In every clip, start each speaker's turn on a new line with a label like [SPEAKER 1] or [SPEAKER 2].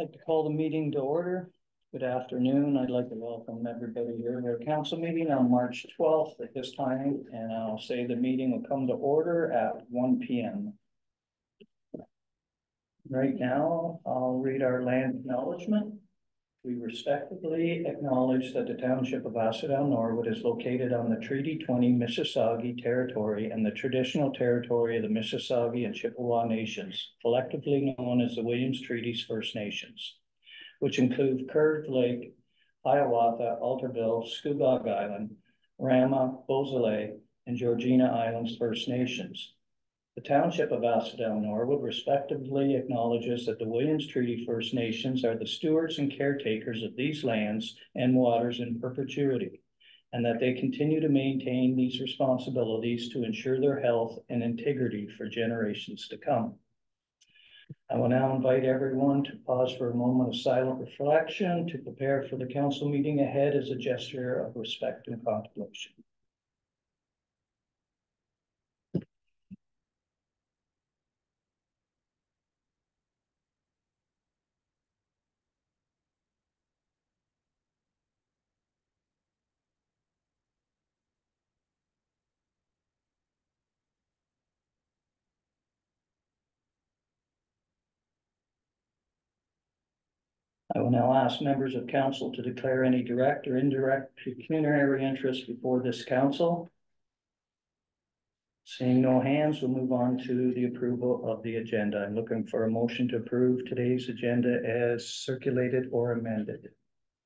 [SPEAKER 1] Like to call the meeting to order. Good afternoon. I'd like to welcome everybody here to our council meeting on March twelfth at this time, and I'll say the meeting will come to order at one P M. Right now, I'll read our land acknowledgement. We respectfully acknowledge that the township of Asphodel Norwood is located on the Treaty Twenty Mississauga territory and the traditional territory of the Mississauga and Chippewa nations, collectively known as the Williams Treaties First Nations, which include Curved Lake, Hiawatha, Alderville, Scugog Island, Rama, Beausoleil, and Georgina Islands First Nations. The Township of Asphodel Norwood respectively acknowledges that the Williams Treaty First Nations are the stewards and caretakers of these lands and waters in perpetuity, and that they continue to maintain these responsibilities to ensure their health and integrity for generations to come. I will now invite everyone to pause for a moment of silent reflection to prepare for the council meeting ahead as a gesture of respect and contemplation. I will now ask members of council to declare any direct or indirect pecuniary interest before this council. Seeing no hands, we'll move on to the approval of the agenda. I'm looking for a motion to approve today's agenda as circulated or amended.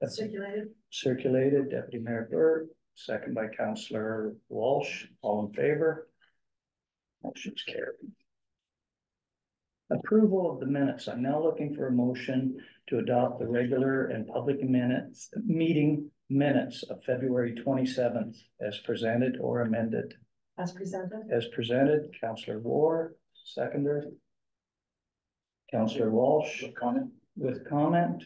[SPEAKER 2] Circulated.
[SPEAKER 1] Circulated, Deputy Mayor Burt, second by Councillor Walsh, all in favor? Motion's carried. Approval of the minutes. I'm now looking for a motion to adopt the regular and public minutes, meeting minutes of February twenty-seventh as presented or amended.
[SPEAKER 2] As presented.
[SPEAKER 1] As presented, Councillor War, seconder. Councillor Walsh
[SPEAKER 3] With comment,
[SPEAKER 1] with comment.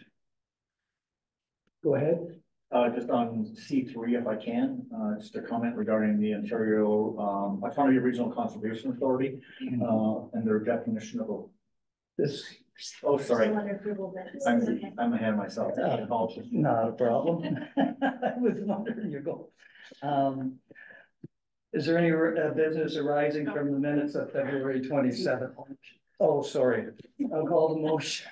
[SPEAKER 1] Go ahead.
[SPEAKER 3] uh, just on C three, if I can, uh, just a comment regarding the Ontario, um, Otonabee Regional Conservation Authority, uh, and their definition of a,
[SPEAKER 1] This,
[SPEAKER 3] oh, sorry,
[SPEAKER 2] Still under approval minutes.
[SPEAKER 3] I'm,
[SPEAKER 2] Okay.
[SPEAKER 3] I'm ahead of myself. I apologize.
[SPEAKER 1] not a problem. I was wondering your goal. Um. Is there any uh, business arising from the minutes of February twenty-seventh? Oh, sorry, I'll call the motion.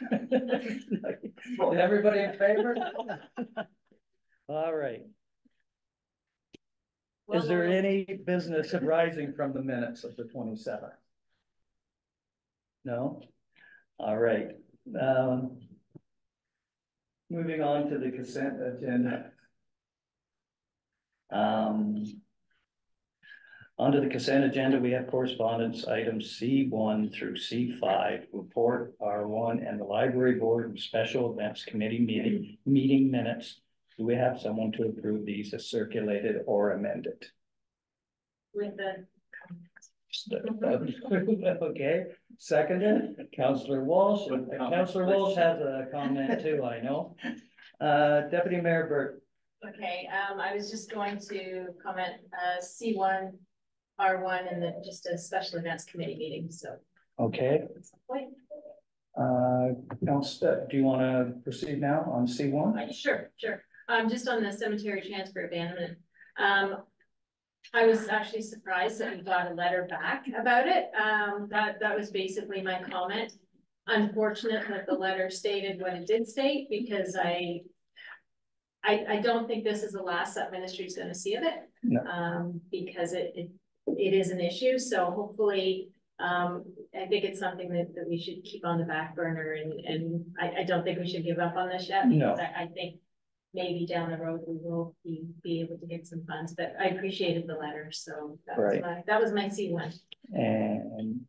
[SPEAKER 1] Everybody in favor? All right. Is there any business arising from the minutes of the twenty-seventh? No? All right, um. Moving on to the consent agenda. Um. Under the consent agenda, we have correspondence items C one through C five, report R one and the library board and special events committee meeting, meeting minutes. Do we have someone to approve these as circulated or amended?
[SPEAKER 2] With the.
[SPEAKER 1] Okay, seconded, Counselor Walsh,
[SPEAKER 3] With comment,
[SPEAKER 1] Counselor
[SPEAKER 3] please.
[SPEAKER 1] Walsh has a comment too, I know. Uh, Deputy Mayor Burt,
[SPEAKER 2] Okay, um, I was just going to comment, uh, C one, R one, and then just a special events committee meeting, so.
[SPEAKER 1] okay,
[SPEAKER 2] at some point.
[SPEAKER 1] uh, Council, do you want to proceed now on C one?
[SPEAKER 2] Uh, Sure, sure. Um, just on the cemetery transfer abandonment. Um, I was actually surprised that we got a letter back about it. Um, that, that was basically my comment. Unfortunate that the letter stated what it did state because I I, I don't think this is the last that ministry is gonna see of it.
[SPEAKER 1] No.
[SPEAKER 2] Um, because it, it, it is an issue, so hopefully, um, I think it's something that, that we should keep on the back burner and, and I, I don't think we should give up on this yet.
[SPEAKER 1] No.
[SPEAKER 2] I, I think maybe down the road we will be, be able to get some funds, but I appreciated the letter, so that was
[SPEAKER 1] Right.
[SPEAKER 2] my, that was my C one.
[SPEAKER 1] And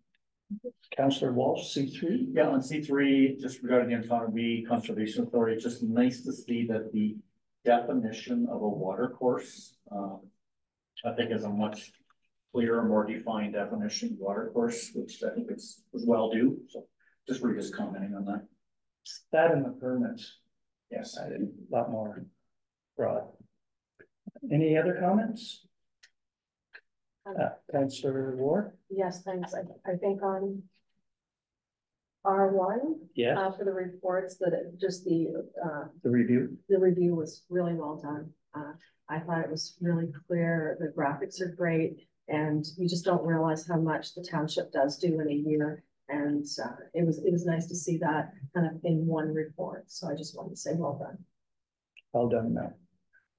[SPEAKER 1] Counselor Walsh, C three?
[SPEAKER 3] Yeah, on C three, just regarding the Otonabee Conservation Authority, it's just nice to see that the definition of a water course, um, I think is a much clearer, more defined definition of water course, which I think is, was well due, so just really just commenting on that.
[SPEAKER 1] That in the permits,
[SPEAKER 3] Yes.
[SPEAKER 1] I did a lot more broad. Any other comments? Uh, Counselor Ward?
[SPEAKER 4] Yes, thanks. I, I think on R one,
[SPEAKER 1] Yes,
[SPEAKER 4] uh, for the reports, that it, just the, uh,
[SPEAKER 1] the review.
[SPEAKER 4] the review was really well done. Uh, I thought it was really clear, the graphics are great, and you just don't realize how much the township does do in a year. And, uh, it was, it was nice to see that kind of in one report, so I just wanted to say well done.
[SPEAKER 1] Well done now.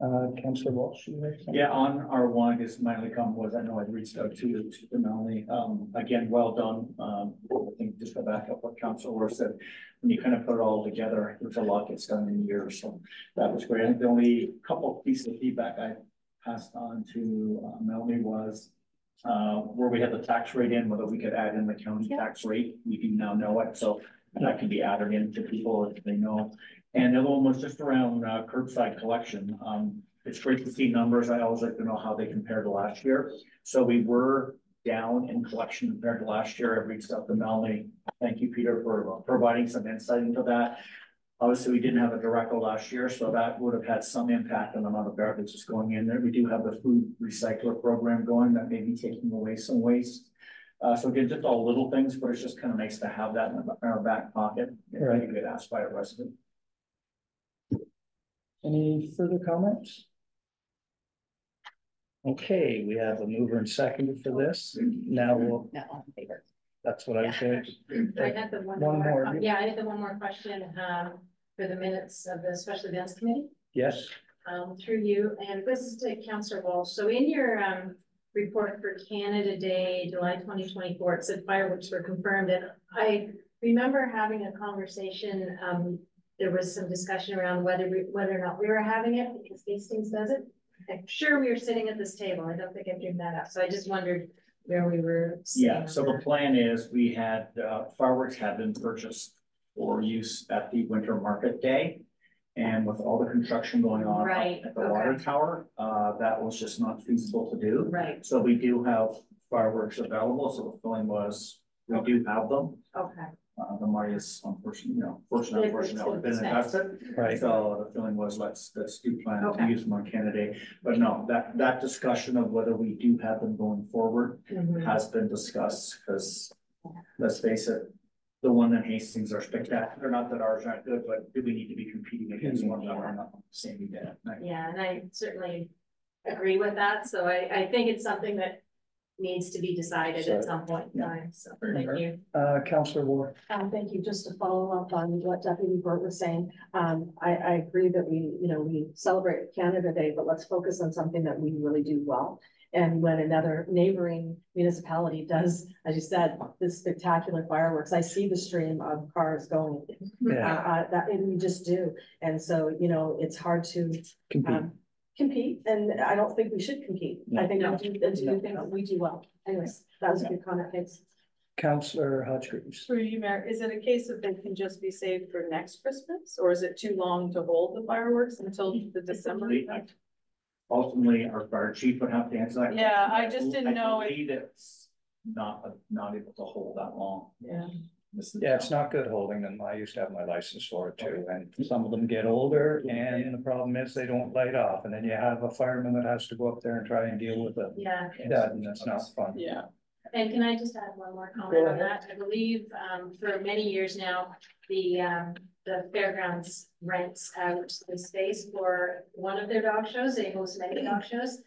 [SPEAKER 1] Uh, Councillor Walsh. you had something?
[SPEAKER 3] Yeah, on our one, I guess my only comment was, I know I reached out to, to the Melanie, um, again, well done. Um, I think just to back up what Council Orr said, when you kind of put it all together, there's a lot gets done in a year, so that was great. I think the only couple pieces of feedback I passed on to uh, Melanie was uh, where we had the tax rate in, whether we could add in the county tax rate, we do now know it, so that can be added in to people if they know. And the other one was just around uh, curbside collection. Um, it's great to see numbers. I always like to know how they compare to last year. So we were down in collection compared to last year. I reached out to Melanie. Thank you, Peter, for providing some insight into that. Obviously, we didn't have a direct last year, so that would have had some impact on the amount of garbage that's going in there. We do have the food recycler program going that may be taking away some waste. Uh, so again, just all little things, but it's just kind of nice to have that in our back pocket. if
[SPEAKER 1] Right.
[SPEAKER 3] You get asked by a resident.
[SPEAKER 1] Any further comments? Okay, we have a mover and second for this. Now, we'll
[SPEAKER 5] No, all in favor.
[SPEAKER 1] that's what I said.
[SPEAKER 2] I had the one
[SPEAKER 1] One
[SPEAKER 2] more,
[SPEAKER 1] more.
[SPEAKER 2] yeah, I had the one more question, um, for the minutes of the special events committee.
[SPEAKER 1] Yes,
[SPEAKER 2] um, through you, and this is to Councillor Walsh. So in your, um, report for Canada Day, July twenty twenty-four, it said fireworks were confirmed, and I remember having a conversation, um, there was some discussion around whether we, whether or not we were having it, because Hastings does it. I'm sure we were sitting at this table. I don't think I dreamed that up, so I just wondered where we were.
[SPEAKER 3] Yeah, so the plan is we had uh, fireworks have been purchased for use at the winter market day. And with all the construction going on
[SPEAKER 2] Right,
[SPEAKER 3] at the water tower, uh, that was just not feasible to do.
[SPEAKER 2] Right,
[SPEAKER 3] So we do have fireworks available, so the feeling was, we do have them.
[SPEAKER 2] okay,
[SPEAKER 3] Uh, the money is unfortunately, you know, fortunately,
[SPEAKER 2] It's- it's
[SPEAKER 3] unfortunately, been
[SPEAKER 2] been
[SPEAKER 3] invested.
[SPEAKER 1] right.
[SPEAKER 3] So the feeling was, let's, let's do plan to use them on Canada Day. But no, that, that discussion of whether we do have them going forward
[SPEAKER 2] Mhm.
[SPEAKER 3] has been discussed, because let's face it, the one that Hastings are spectacular, not that ours aren't good, but do we need to be competing against one another on the same event?
[SPEAKER 2] Yeah, and I certainly agree with that, so I, I think it's something that needs to be decided at some point in time, so thank you.
[SPEAKER 1] Uh, Councillor Ward.
[SPEAKER 4] Um, thank you. Just to follow up on what Deputy Burt was saying, um, I, I agree that we, you know, we celebrate Canada Day, but let's focus on something that we really do well. And when another neighboring municipality does, as you said, this spectacular fireworks, I see the stream of cars going. Uh,
[SPEAKER 1] Yeah,
[SPEAKER 4] uh, that, and we just do. And so, you know, it's hard to,
[SPEAKER 1] compete.
[SPEAKER 4] um, compete, and I don't think we should compete. I think
[SPEAKER 2] No.
[SPEAKER 4] we do, the two things that we do well. Anyways, that was a good comment, thanks.
[SPEAKER 1] Councillor Hutchins.
[SPEAKER 5] Through you, Mayor, is it a case of they can just be saved for next Christmas, or is it too long to hold the fireworks until the December? event?
[SPEAKER 3] Ultimately, our fire chief would have to answer that.
[SPEAKER 5] Yeah, I just didn't know if-
[SPEAKER 3] I believe it's not, not able to hold that long.
[SPEAKER 5] Yeah.
[SPEAKER 1] Yeah, it's not good holding them. I used to have my license for it too, and some of them get older, and the problem is they don't light off, and then you have a fireman that has to go up there and try and deal with it.
[SPEAKER 2] Yeah,
[SPEAKER 1] That, and that's not fun.
[SPEAKER 5] Yeah,
[SPEAKER 2] and can I just add one more comment on that? I believe, um, for many years now, the, um, the fairgrounds rents out the space for one of their dog shows, they host many dog shows.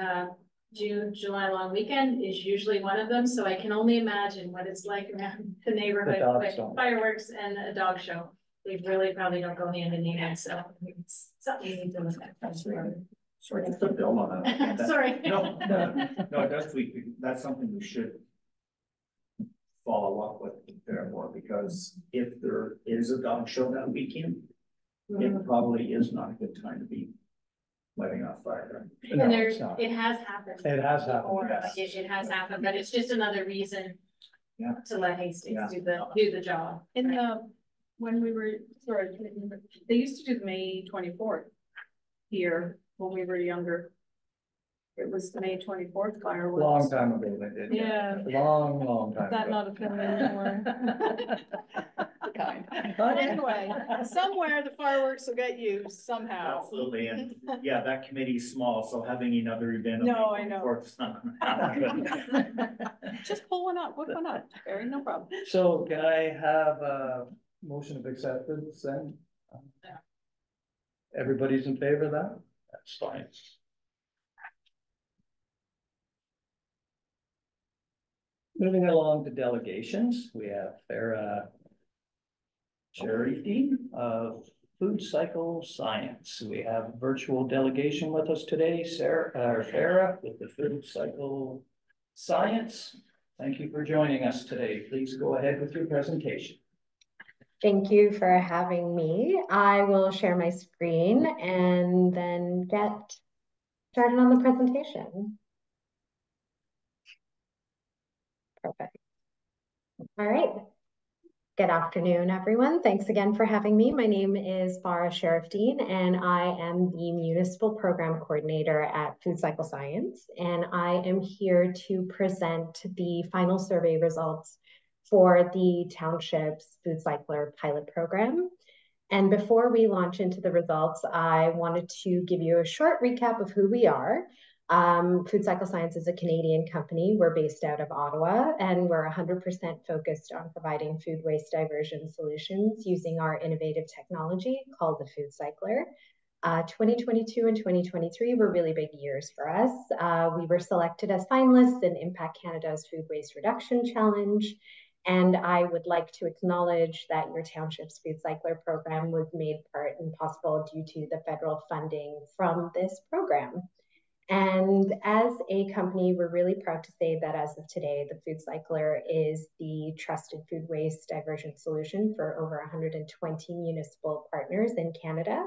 [SPEAKER 2] Uh, June, July long weekend is usually one of them, so I can only imagine what it's like around the neighborhood
[SPEAKER 1] dog
[SPEAKER 2] with
[SPEAKER 1] show.
[SPEAKER 2] fireworks and a dog show. They really probably don't go hand in hand, so it's something you need to look at.
[SPEAKER 3] Sorry, just to build on that.
[SPEAKER 2] Sorry.
[SPEAKER 3] No, no, no, it does, we, that's something we should follow up with there more, because if there is a dog show that weekend,
[SPEAKER 2] Mhm.
[SPEAKER 3] it probably is not a good time to be letting off fire.
[SPEAKER 1] No,
[SPEAKER 2] And there,
[SPEAKER 1] it's
[SPEAKER 2] it has happened.
[SPEAKER 1] It has happened,
[SPEAKER 2] before,
[SPEAKER 1] yes.
[SPEAKER 2] like, It, it has happened, but it's just another reason.
[SPEAKER 3] Yeah.
[SPEAKER 2] To let Hastings
[SPEAKER 3] Yeah.
[SPEAKER 2] do the, do the job.
[SPEAKER 5] in
[SPEAKER 2] right?
[SPEAKER 5] the, when we were, sorry, they used to do the May twenty-fourth here when we were younger. It was May twenty-fourth fireworks.
[SPEAKER 1] Long time ago they did.
[SPEAKER 5] Yeah.
[SPEAKER 1] Long, long time
[SPEAKER 5] that
[SPEAKER 1] ago.
[SPEAKER 5] not a thing anymore?
[SPEAKER 1] Kind.
[SPEAKER 5] Anyway, somewhere the fireworks will get used somehow.
[SPEAKER 3] Absolutely, and yeah, that committee's small, so having another event. on
[SPEAKER 5] No,
[SPEAKER 3] May
[SPEAKER 5] I know.
[SPEAKER 3] 24th is not gonna happen.
[SPEAKER 5] Just pull one up, whip one up, Barry, no problem.
[SPEAKER 1] So can I have a motion of acceptance then? Everybody's in favor of that? That's fine. Moving along to delegations, we have Farah Charity of Food Cycle Science. We have a virtual delegation with us today, Sarah, uh, Farah with the Food Cycle Science. Thank you for joining us today. Please go ahead with your presentation.
[SPEAKER 6] Thank you for having me. I will share my screen and then get started on the presentation. Perfect. All right. Good afternoon, everyone. Thanks again for having me. My name is Farah Sharifdeen, and I am the Municipal Program Coordinator at Food Cycle Science. And I am here to present the final survey results for the township's food cycler pilot program. And before we launch into the results, I wanted to give you a short recap of who we are. Um, food Cycle Science is a Canadian company. We're based out of Ottawa and we're 100% focused on providing food waste diversion solutions using our innovative technology called the Food Cycler. Uh, 2022 and 2023 were really big years for us. Uh, we were selected as finalists in Impact Canada's Food Waste Reduction Challenge. And I would like to acknowledge that your township's food cycler program was made part and possible due to the federal funding from this program. And as a company, we're really proud to say that as of today, the Food Cycler is the trusted food waste diversion solution for over 120 municipal partners in Canada.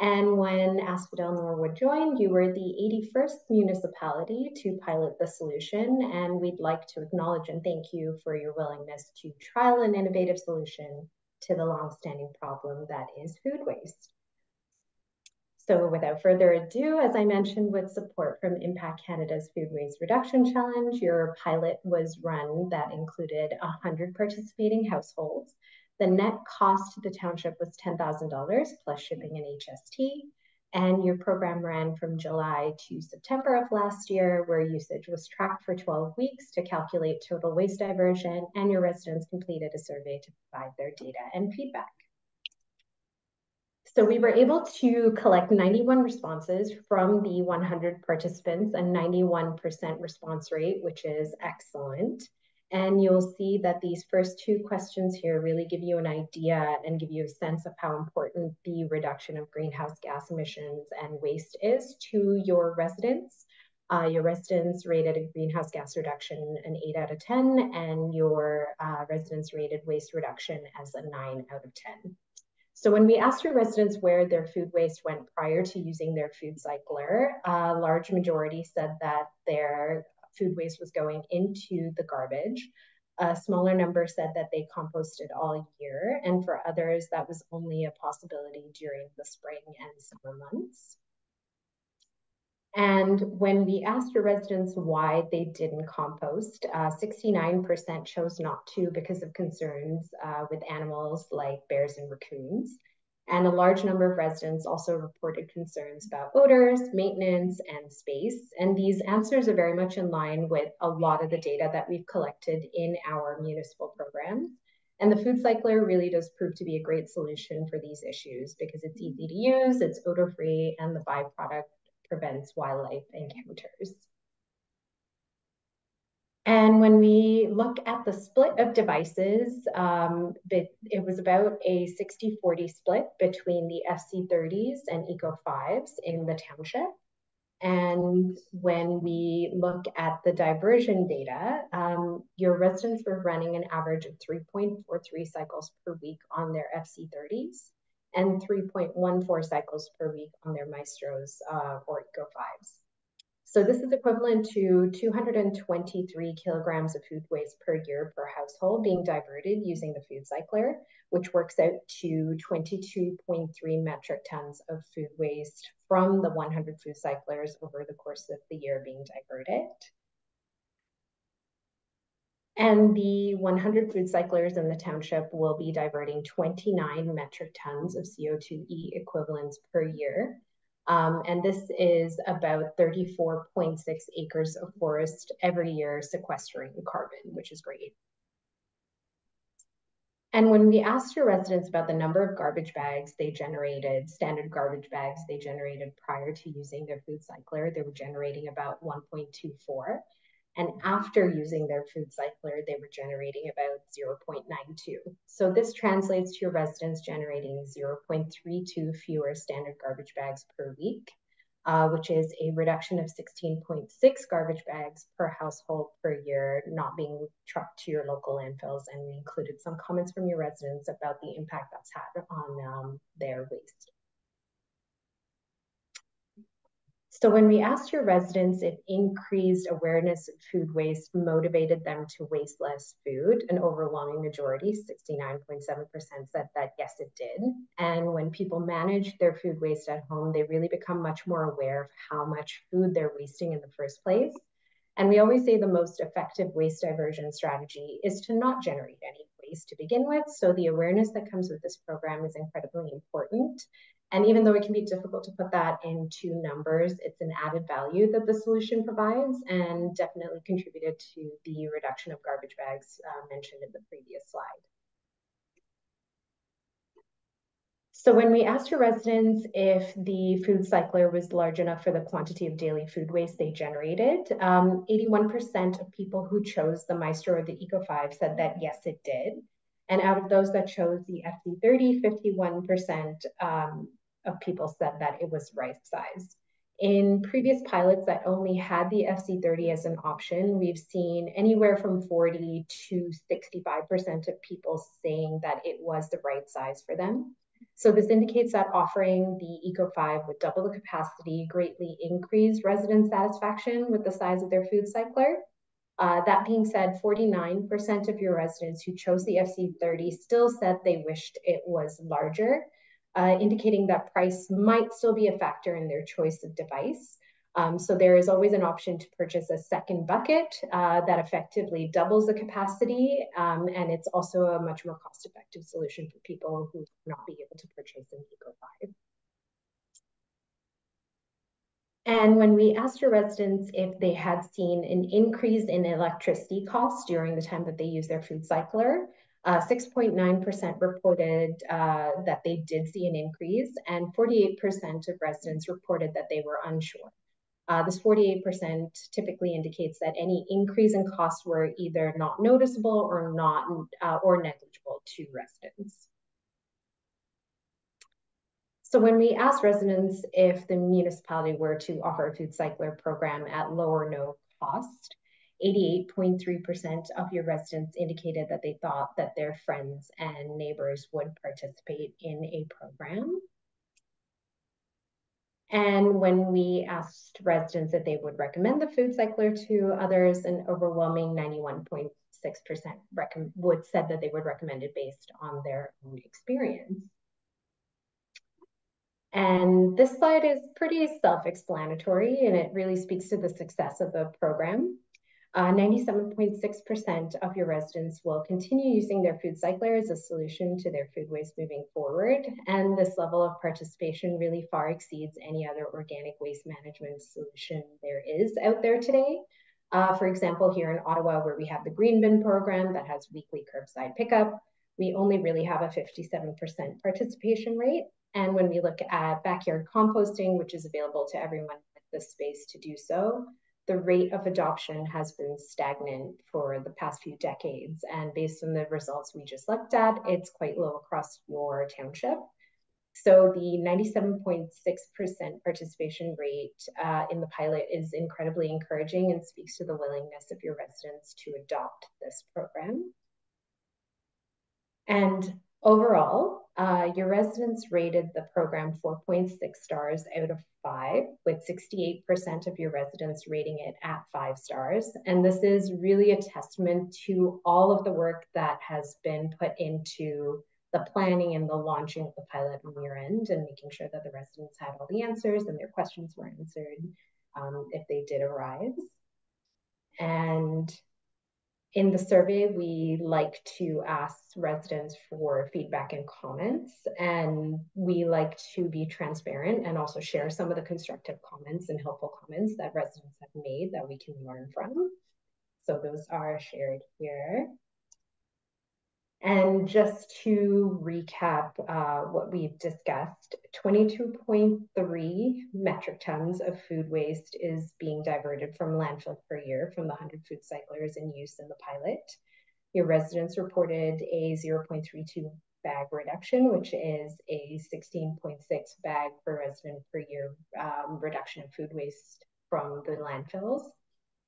[SPEAKER 6] And when Asphodel Norwood joined, you were the 81st municipality to pilot the solution. And we'd like to acknowledge and thank you for your willingness to trial an innovative solution to the longstanding problem that is food waste. So without further ado, as I mentioned, with support from Impact Canada's Food Waste Reduction Challenge, your pilot was run that included 100 participating households. The net cost to the township was $10,000 plus shipping and HST. And your program ran from July to September of last year, where usage was tracked for 12 weeks to calculate total waste diversion, and your residents completed a survey to provide their data and feedback. So we were able to collect 91 responses from the 100 participants, a 91% response rate, which is excellent. And you'll see that these first two questions here really give you an idea and give you a sense of how important the reduction of greenhouse gas emissions and waste is to your residents. Uh, your residents rated a greenhouse gas reduction an 8 out of 10, and your uh, residents rated waste reduction as a 9 out of 10. So when we asked our residents where their food waste went prior to using their food cycler, a large majority said that their food waste was going into the garbage. A smaller number said that they composted all year, and for others, that was only a possibility during the spring and summer months. And when we asked our residents why they didn't compost, 69% uh, chose not to because of concerns uh, with animals like bears and raccoons. And a large number of residents also reported concerns about odors, maintenance, and space. And these answers are very much in line with a lot of the data that we've collected in our municipal programs. And the food cycler really does prove to be a great solution for these issues because it's easy to use, it's odor free, and the byproduct prevents wildlife encounters. And when we look at the split of devices, um, it, was about a 60-40 split between the FC30s and Eco5s in the township. And when we look at the diversion data, um, your residents were running an average of 3.43 cycles per week on their FC30s and 3.14 cycles per week on their Maestros uh, or Eco 5s. So this is equivalent to 223 kilograms of food waste per year per household being diverted using the food cycler, which works out to 22.3 metric tons of food waste from the 100 food cyclers over the course of the year being diverted. And the 100 food cyclers in the township will be diverting 29 metric tons of CO2e equivalents per year, um, and this is about 34.6 acres of forest every year sequestering carbon, which is great. And when we asked your residents about the number of garbage bags they generated, standard garbage bags they generated prior to using their food cycler, they were generating about 1.24. And after using their food cycler, they were generating about 0.92. So this translates to your residents generating 0.32 fewer standard garbage bags per week, uh, which is a reduction of 16.6 garbage bags per household per year not being trucked to your local landfills. And we included some comments from your residents about the impact that's had on um, their waste. So when we asked your residents if increased awareness of food waste motivated them to waste less food, an overwhelming majority, 69.7% said that yes, it did. And when people manage their food waste at home, they really become much more aware of how much food they're wasting in the first place. And we always say the most effective waste diversion strategy is to not generate any waste to begin with. So the awareness that comes with this program is incredibly important. And even though it can be difficult to put that into numbers, it's an added value that the solution provides and definitely contributed to the reduction of garbage bags uh, mentioned in the previous slide. So when we asked your residents if the food cycler was large enough for the quantity of daily food waste they generated, 81% um, of people who chose the Maestro or the Eco5 said that yes, it did. And out of those that chose the FC30, 51% um, of people said that it was right size. In previous pilots that only had the FC30 as an option, we've seen anywhere from 40 to 65% of people saying that it was the right size for them. So this indicates that offering the Eco5 would double the capacity greatly increase resident satisfaction with the size of their food cycler. Uh, that being said, 49% of your residents who chose the FC30 still said they wished it was larger, uh, indicating that price might still be a factor in their choice of device. Um, so there is always an option to purchase a second bucket uh, that effectively doubles the capacity, um, and it's also a much more cost-effective solution for people who not be able to purchase an Eco5. And when we asked our residents if they had seen an increase in electricity costs during the time that they use their food cycler, 6.9% uh, reported uh, that they did see an increase, and 48% of residents reported that they were unsure. Uh, this 48% typically indicates that any increase in costs were either not noticeable or not uh, or negligible to residents. So when we asked residents if the municipality were to offer a food cycler program at low or no cost, 88.3% of your residents indicated that they thought that their friends and neighbors would participate in a program. And when we asked residents if they would recommend the food cycler to others, an overwhelming 91.6% would said that they would recommend it based on their own experience. And this slide is pretty self-explanatory and it really speaks to the success of the program. 97.6% uh, of your residents will continue using their food cycler as a solution to their food waste moving forward. And this level of participation really far exceeds any other organic waste management solution there is out there today. Uh, for example, here in Ottawa, where we have the Green Bin program that has weekly curbside pickup, we only really have a 57% participation rate. And when we look at backyard composting, which is available to everyone with the space to do so, the rate of adoption has been stagnant for the past few decades. And based on the results we just looked at, it's quite low across your township. So the 97.6% participation rate uh, in the pilot is incredibly encouraging and speaks to the willingness of your residents to adopt this program. And overall, Uh, your residents rated the program 4.6 stars out of five, with 68% of your residents rating it at five stars. And this is really a testament to all of the work that has been put into the planning and the launching of the pilot on your end and making sure that the residents had all the answers and their questions were answered um, if they did arise. And in the survey, we like to ask residents for feedback and comments, and we like to be transparent and also share some of the constructive comments and helpful comments that residents have made that we can learn from. So those are shared here. And just to recap uh, what we've discussed, 22.3 metric tons of food waste is being diverted from landfill per year from the 100 food cyclers in use in the pilot. Your residents reported a 0.32 bag reduction, which is a 16.6 bag per resident per year um, reduction in food waste from the landfills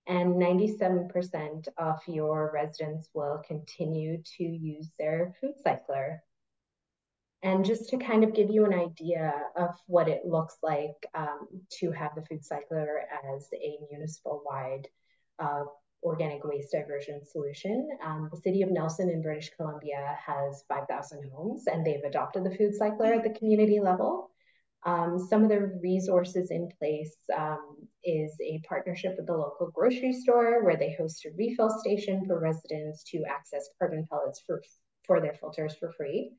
[SPEAKER 6] and 97% of your residents will continue to use their food cycler. And just to kind of give you an idea of what it looks like um, to have the food cycler as a municipal wide uh, organic waste diversion solution, um, the city of Nelson in British Columbia has 5,000 homes and they've adopted the food cycler at the community level. Um, some of the resources in place um, is a partnership with the local grocery store where they host a refill station for residents to access carbon pellets for, for their filters for free.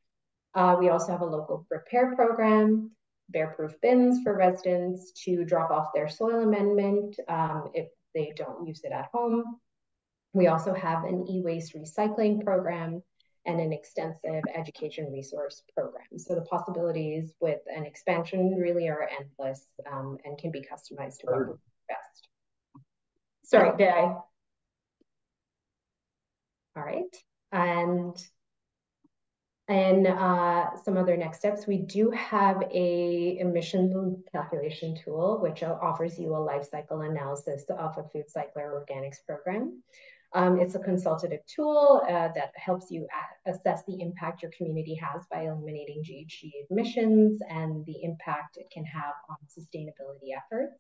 [SPEAKER 6] Uh, we also have a local repair program, bear-proof bins for residents to drop off their soil amendment um, if they don't use it at home. We also have an e-waste recycling program and an extensive education resource program. So the possibilities with an expansion really are endless um, and can be customized to what best. Sorry, did I? All right, and and uh, some other next steps, we do have a emission calculation tool, which offers you a life cycle analysis of a food cycler organics program. Um, it's a consultative tool uh, that helps you assess the impact your community has by eliminating GHG emissions and the impact it can have on sustainability efforts.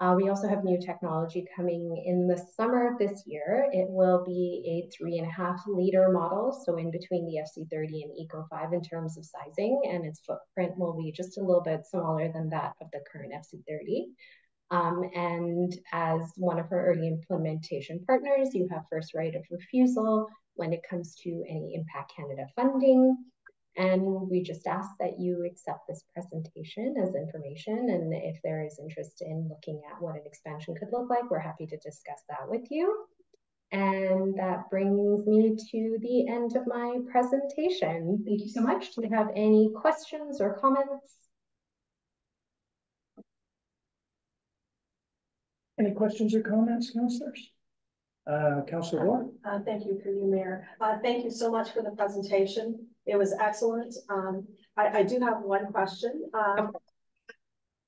[SPEAKER 6] Uh, we also have new technology coming in the summer of this year. It will be a three and a half liter model, so in between the FC30 and Eco 5 in terms of sizing, and its footprint will be just a little bit smaller than that of the current FC30. Um, and as one of our early implementation partners, you have first right of refusal when it comes to any Impact Canada funding. And we just ask that you accept this presentation as information. And if there is interest in looking at what an expansion could look like, we're happy to discuss that with you. And that brings me to the end of my presentation. Thank you so much. Do you have any questions or comments?
[SPEAKER 1] Any questions or comments, councillors? Uh, Councillor Ward?
[SPEAKER 4] Uh, thank you for you, Mayor. Uh, thank you so much for the presentation. It was excellent. Um, I, I do have one question. Um,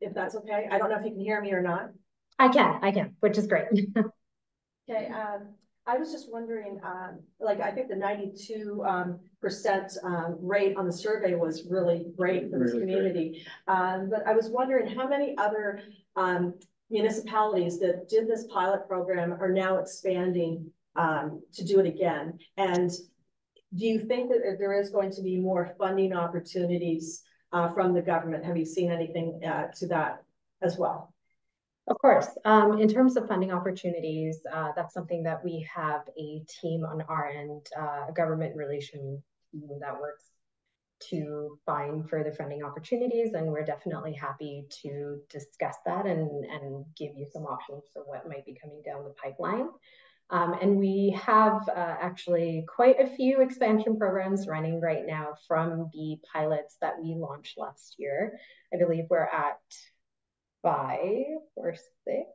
[SPEAKER 4] if that's okay. I don't know if you can hear me or not.
[SPEAKER 6] I can, I can, which is great.
[SPEAKER 4] okay. Um, I was just wondering, um, like, I think the ninety-two, um, percent, um, rate on the survey was really great for this
[SPEAKER 1] Really
[SPEAKER 4] community. Um, but I was wondering how many other, um, municipalities that did this pilot program are now expanding um, to do it again? And do you think that there is going to be more funding opportunities uh, from the government? Have you seen anything uh, to that as well?
[SPEAKER 6] Of course. Um, in terms of funding opportunities, uh, that's something that we have a team on our end, uh, a government relation team that works to find further funding opportunities. And we're definitely happy to discuss that and, and give you some options for what might be coming down the pipeline. Um, and we have uh, actually quite a few expansion programs running right now from the pilots that we launched last year. I believe we're at five or six.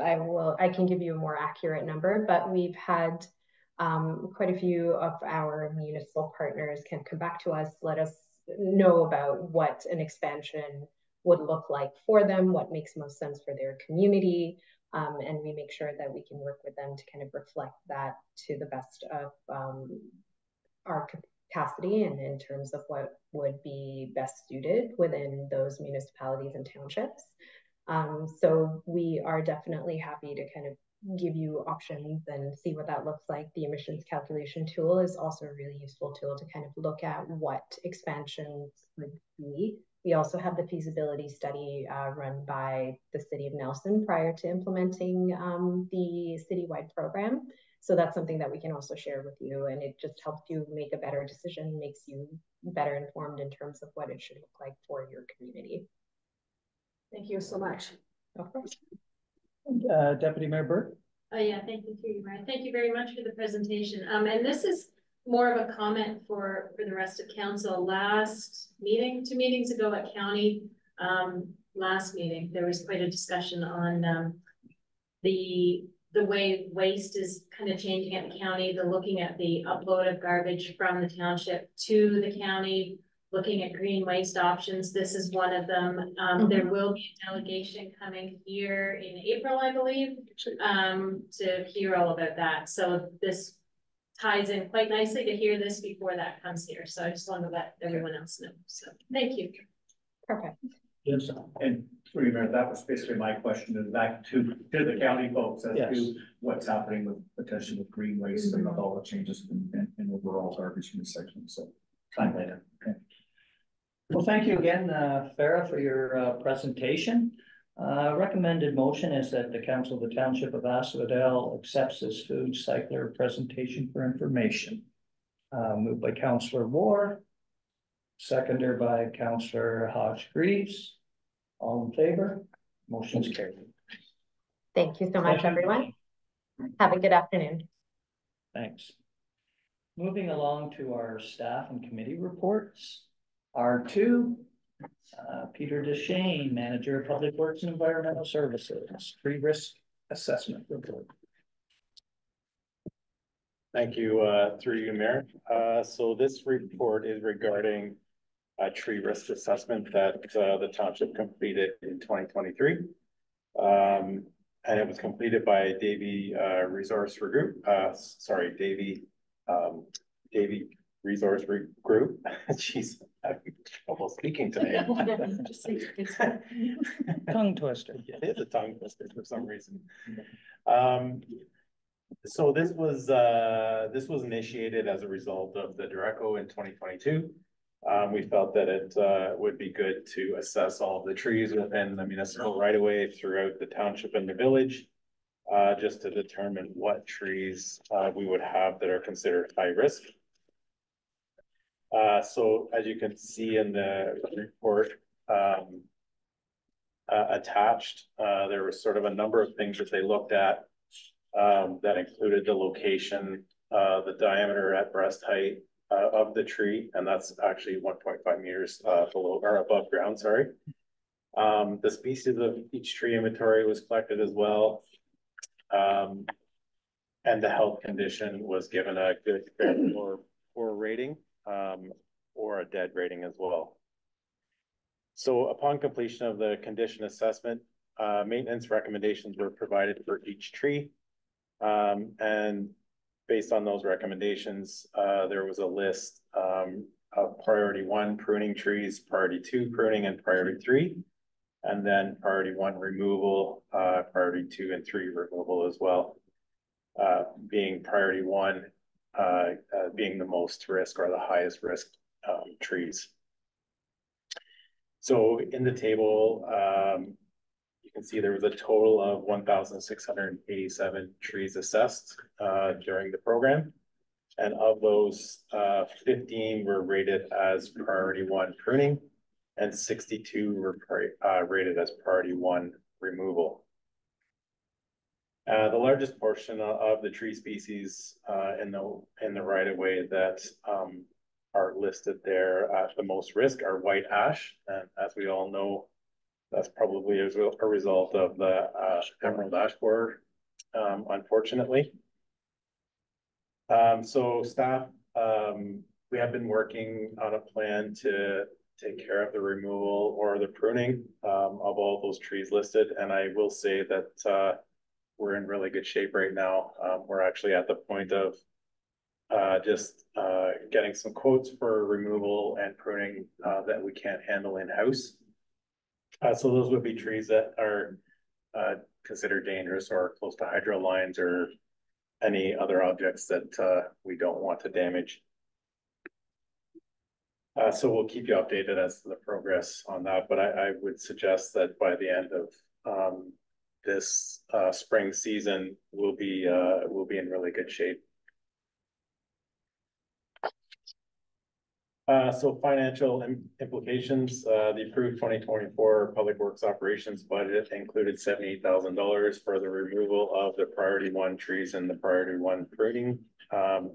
[SPEAKER 6] I will, I can give you a more accurate number, but we've had um, quite a few of our municipal partners can come back to us, let us know about what an expansion would look like for them, what makes most sense for their community, um, and we make sure that we can work with them to kind of reflect that to the best of um, our capacity and in terms of what would be best suited within those municipalities and townships. Um, so we are definitely happy to kind of give you options and see what that looks like. The emissions calculation tool is also a really useful tool to kind of look at what expansions would be. We also have the feasibility study uh, run by the City of Nelson prior to implementing um, the citywide program. So that's something that we can also share with you and it just helps you make a better decision, makes you better informed in terms of what it should look like for your community.
[SPEAKER 4] Thank you so much.
[SPEAKER 6] Of course.
[SPEAKER 1] Uh, Deputy Mayor Burke?
[SPEAKER 2] Oh, yeah, thank you, Mayor. Thank you very much for the presentation. Um, and this is more of a comment for, for the rest of council. Last meeting, two meetings ago at county, um, last meeting, there was quite a discussion on, um, the, the way waste is kind of changing at the county, the looking at the upload of garbage from the township to the county, looking at green waste options. This is one of them. Um, there will be a delegation coming here in April, I believe, um, to hear all about that. So this ties in quite nicely to hear this before that comes here. So I just want to let everyone else know. So thank you.
[SPEAKER 6] Perfect.
[SPEAKER 1] Yes.
[SPEAKER 3] And through you, Mayor, that was basically my question, is back to, to the county folks as
[SPEAKER 1] Yes.
[SPEAKER 3] to what's happening with potentially with green waste and with all the changes in, in, in overall garbage recycling, so. Time later, okay.
[SPEAKER 1] Well, thank you again, uh, Farah, for your, uh, presentation. Uh, recommended motion is that the council of the township of Asphodel accepts this food cycler presentation for information. Uh, moved by Councillor Moore, Seconded by Councillor Hodge Greaves. All in favor? Motion's carried.
[SPEAKER 6] Thank you so much, everyone. Have a good afternoon.
[SPEAKER 1] Thanks. Moving along to our staff and committee reports. R two, uh, Peter DeShane, Manager of Public Works and Environmental Services, Tree Risk Assessment Report.
[SPEAKER 7] Thank you, uh, through you, Mayor. Uh, so this report is regarding a tree risk assessment that, uh, the township completed in twenty twenty-three. Um, and it was completed by Davey, uh, Resource Group, uh, sorry, Davey, um, Davey Resource Group. Jeez, I'm almost speaking today.
[SPEAKER 1] Tongue twister.
[SPEAKER 7] It is a tongue twister for some reason. Um, so this was, uh, this was initiated as a result of the derecho in twenty twenty-two. Um, we felt that it, uh, would be good to assess all of the trees within the municipal right of way throughout the township and the village. Uh, just to determine what trees, uh, we would have that are considered high risk. Uh, so as you can see in the report, um, uh, attached. Uh, there was sort of a number of things that they looked at. Um, that included the location, uh, the diameter at breast height, uh, of the tree, and that's actually one point five meters, uh, below or above ground, sorry. Um, the species of each tree inventory was collected as well. Um, and the health condition was given a good or poor rating, um, or a dead rating as well. So upon completion of the condition assessment, uh, maintenance recommendations were provided for each tree. Um, and based on those recommendations, uh, there was a list, um, of priority one pruning trees, priority two pruning and priority three. And then priority one removal, uh, priority two and three removal as well. Uh, being priority one, being the most risk or the highest risk, um, trees. So in the table, um, you can see there was a total of one thousand six hundred and eighty-seven trees assessed, uh, during the program. And of those, uh, fifteen were rated as priority one pruning and sixty-two were, uh, rated as priority one removal. Uh, the largest portion of, the tree species, uh, in the, in the right of way that, um, are listed there at the most risk are white ash, and as we all know, that's probably as a a result of the uh emerald ash borer, um, unfortunately. Um, so staff, um, we have been working on a plan to take care of the removal or the pruning um of all those trees listed, and I will say that uh we're in really good shape right now. Um, we're actually at the point of uh, just, uh, getting some quotes for removal and pruning, uh, that we can't handle in-house. Uh, so those would be trees that are, uh, considered dangerous or close to hydro lines or any other objects that, uh, we don't want to damage. Uh, so we'll keep you updated as to the progress on that, but I, I would suggest that by the end of, um, this, uh, spring season, we'll be, uh, we'll be in really good shape. Uh, so financial im- implications, uh, the approved twenty twenty-four Public Works Operations budget included seventy-eight thousand dollars for the removal of the priority one trees and the priority one pruning. Um,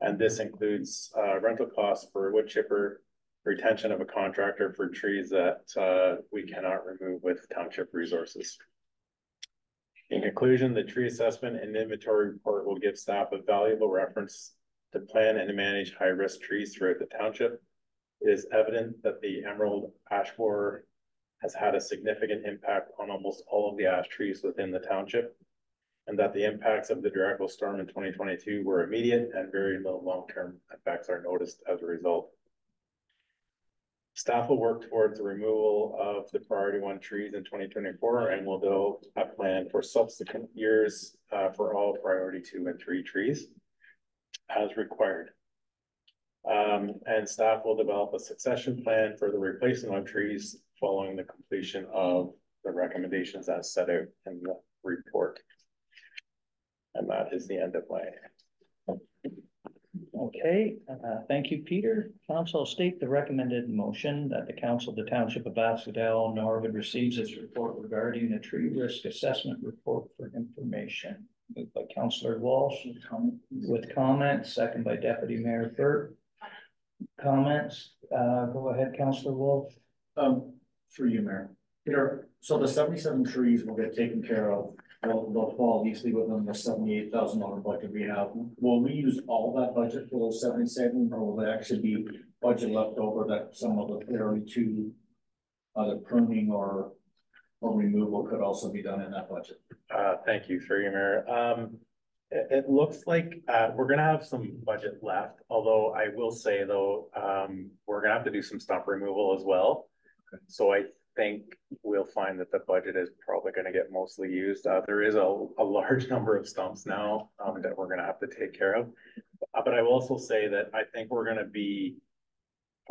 [SPEAKER 7] and this includes, uh, rental costs for wood chipper, retention of a contractor for trees that, uh, we cannot remove with township resources. In conclusion, the tree assessment and inventory report will give staff a valuable reference to plan and manage high-risk trees throughout the township. It is evident that the emerald ash borer has had a significant impact on almost all of the ash trees within the township. And that the impacts of the derecho storm in twenty twenty-two were immediate and very little long-term effects are noticed as a result. Staff will work towards the removal of the priority one trees in twenty twenty-four and will build a plan for subsequent years uh, for all priority two and three trees as required. Um, and staff will develop a succession plan for the replacement of trees following the completion of the recommendations as set out in the report. And that is the end of my
[SPEAKER 1] Okay, uh, thank you, Peter. Council state the recommended motion that the council of the township of Asphodel, Norwood receives its report regarding the tree risk assessment report for information. Moved by Councillor Walsh with comments, second by Deputy Mayor Burt. Comments, uh, go ahead, Councillor Walsh.
[SPEAKER 3] Um, you, Mayor. Peter, so the seventy-seven trees will get taken care of. They'll, they'll fall easily within the seventy-eight thousand dollar budget we have. Will we use all that budget for those seventy-seven, or will there actually be budget left over that some of the priority two either pruning or, or removal could also be done in that budget?
[SPEAKER 7] Uh, thank you for your mayor. Um, it, it looks like, uh, we're gonna have some budget left, although I will say though, um, we're gonna have to do some stump removal as well. So I think we'll find that the budget is probably gonna get mostly used. Uh, there is a, a large number of stumps now, um, that we're gonna have to take care of. Uh, but I will also say that I think we're gonna be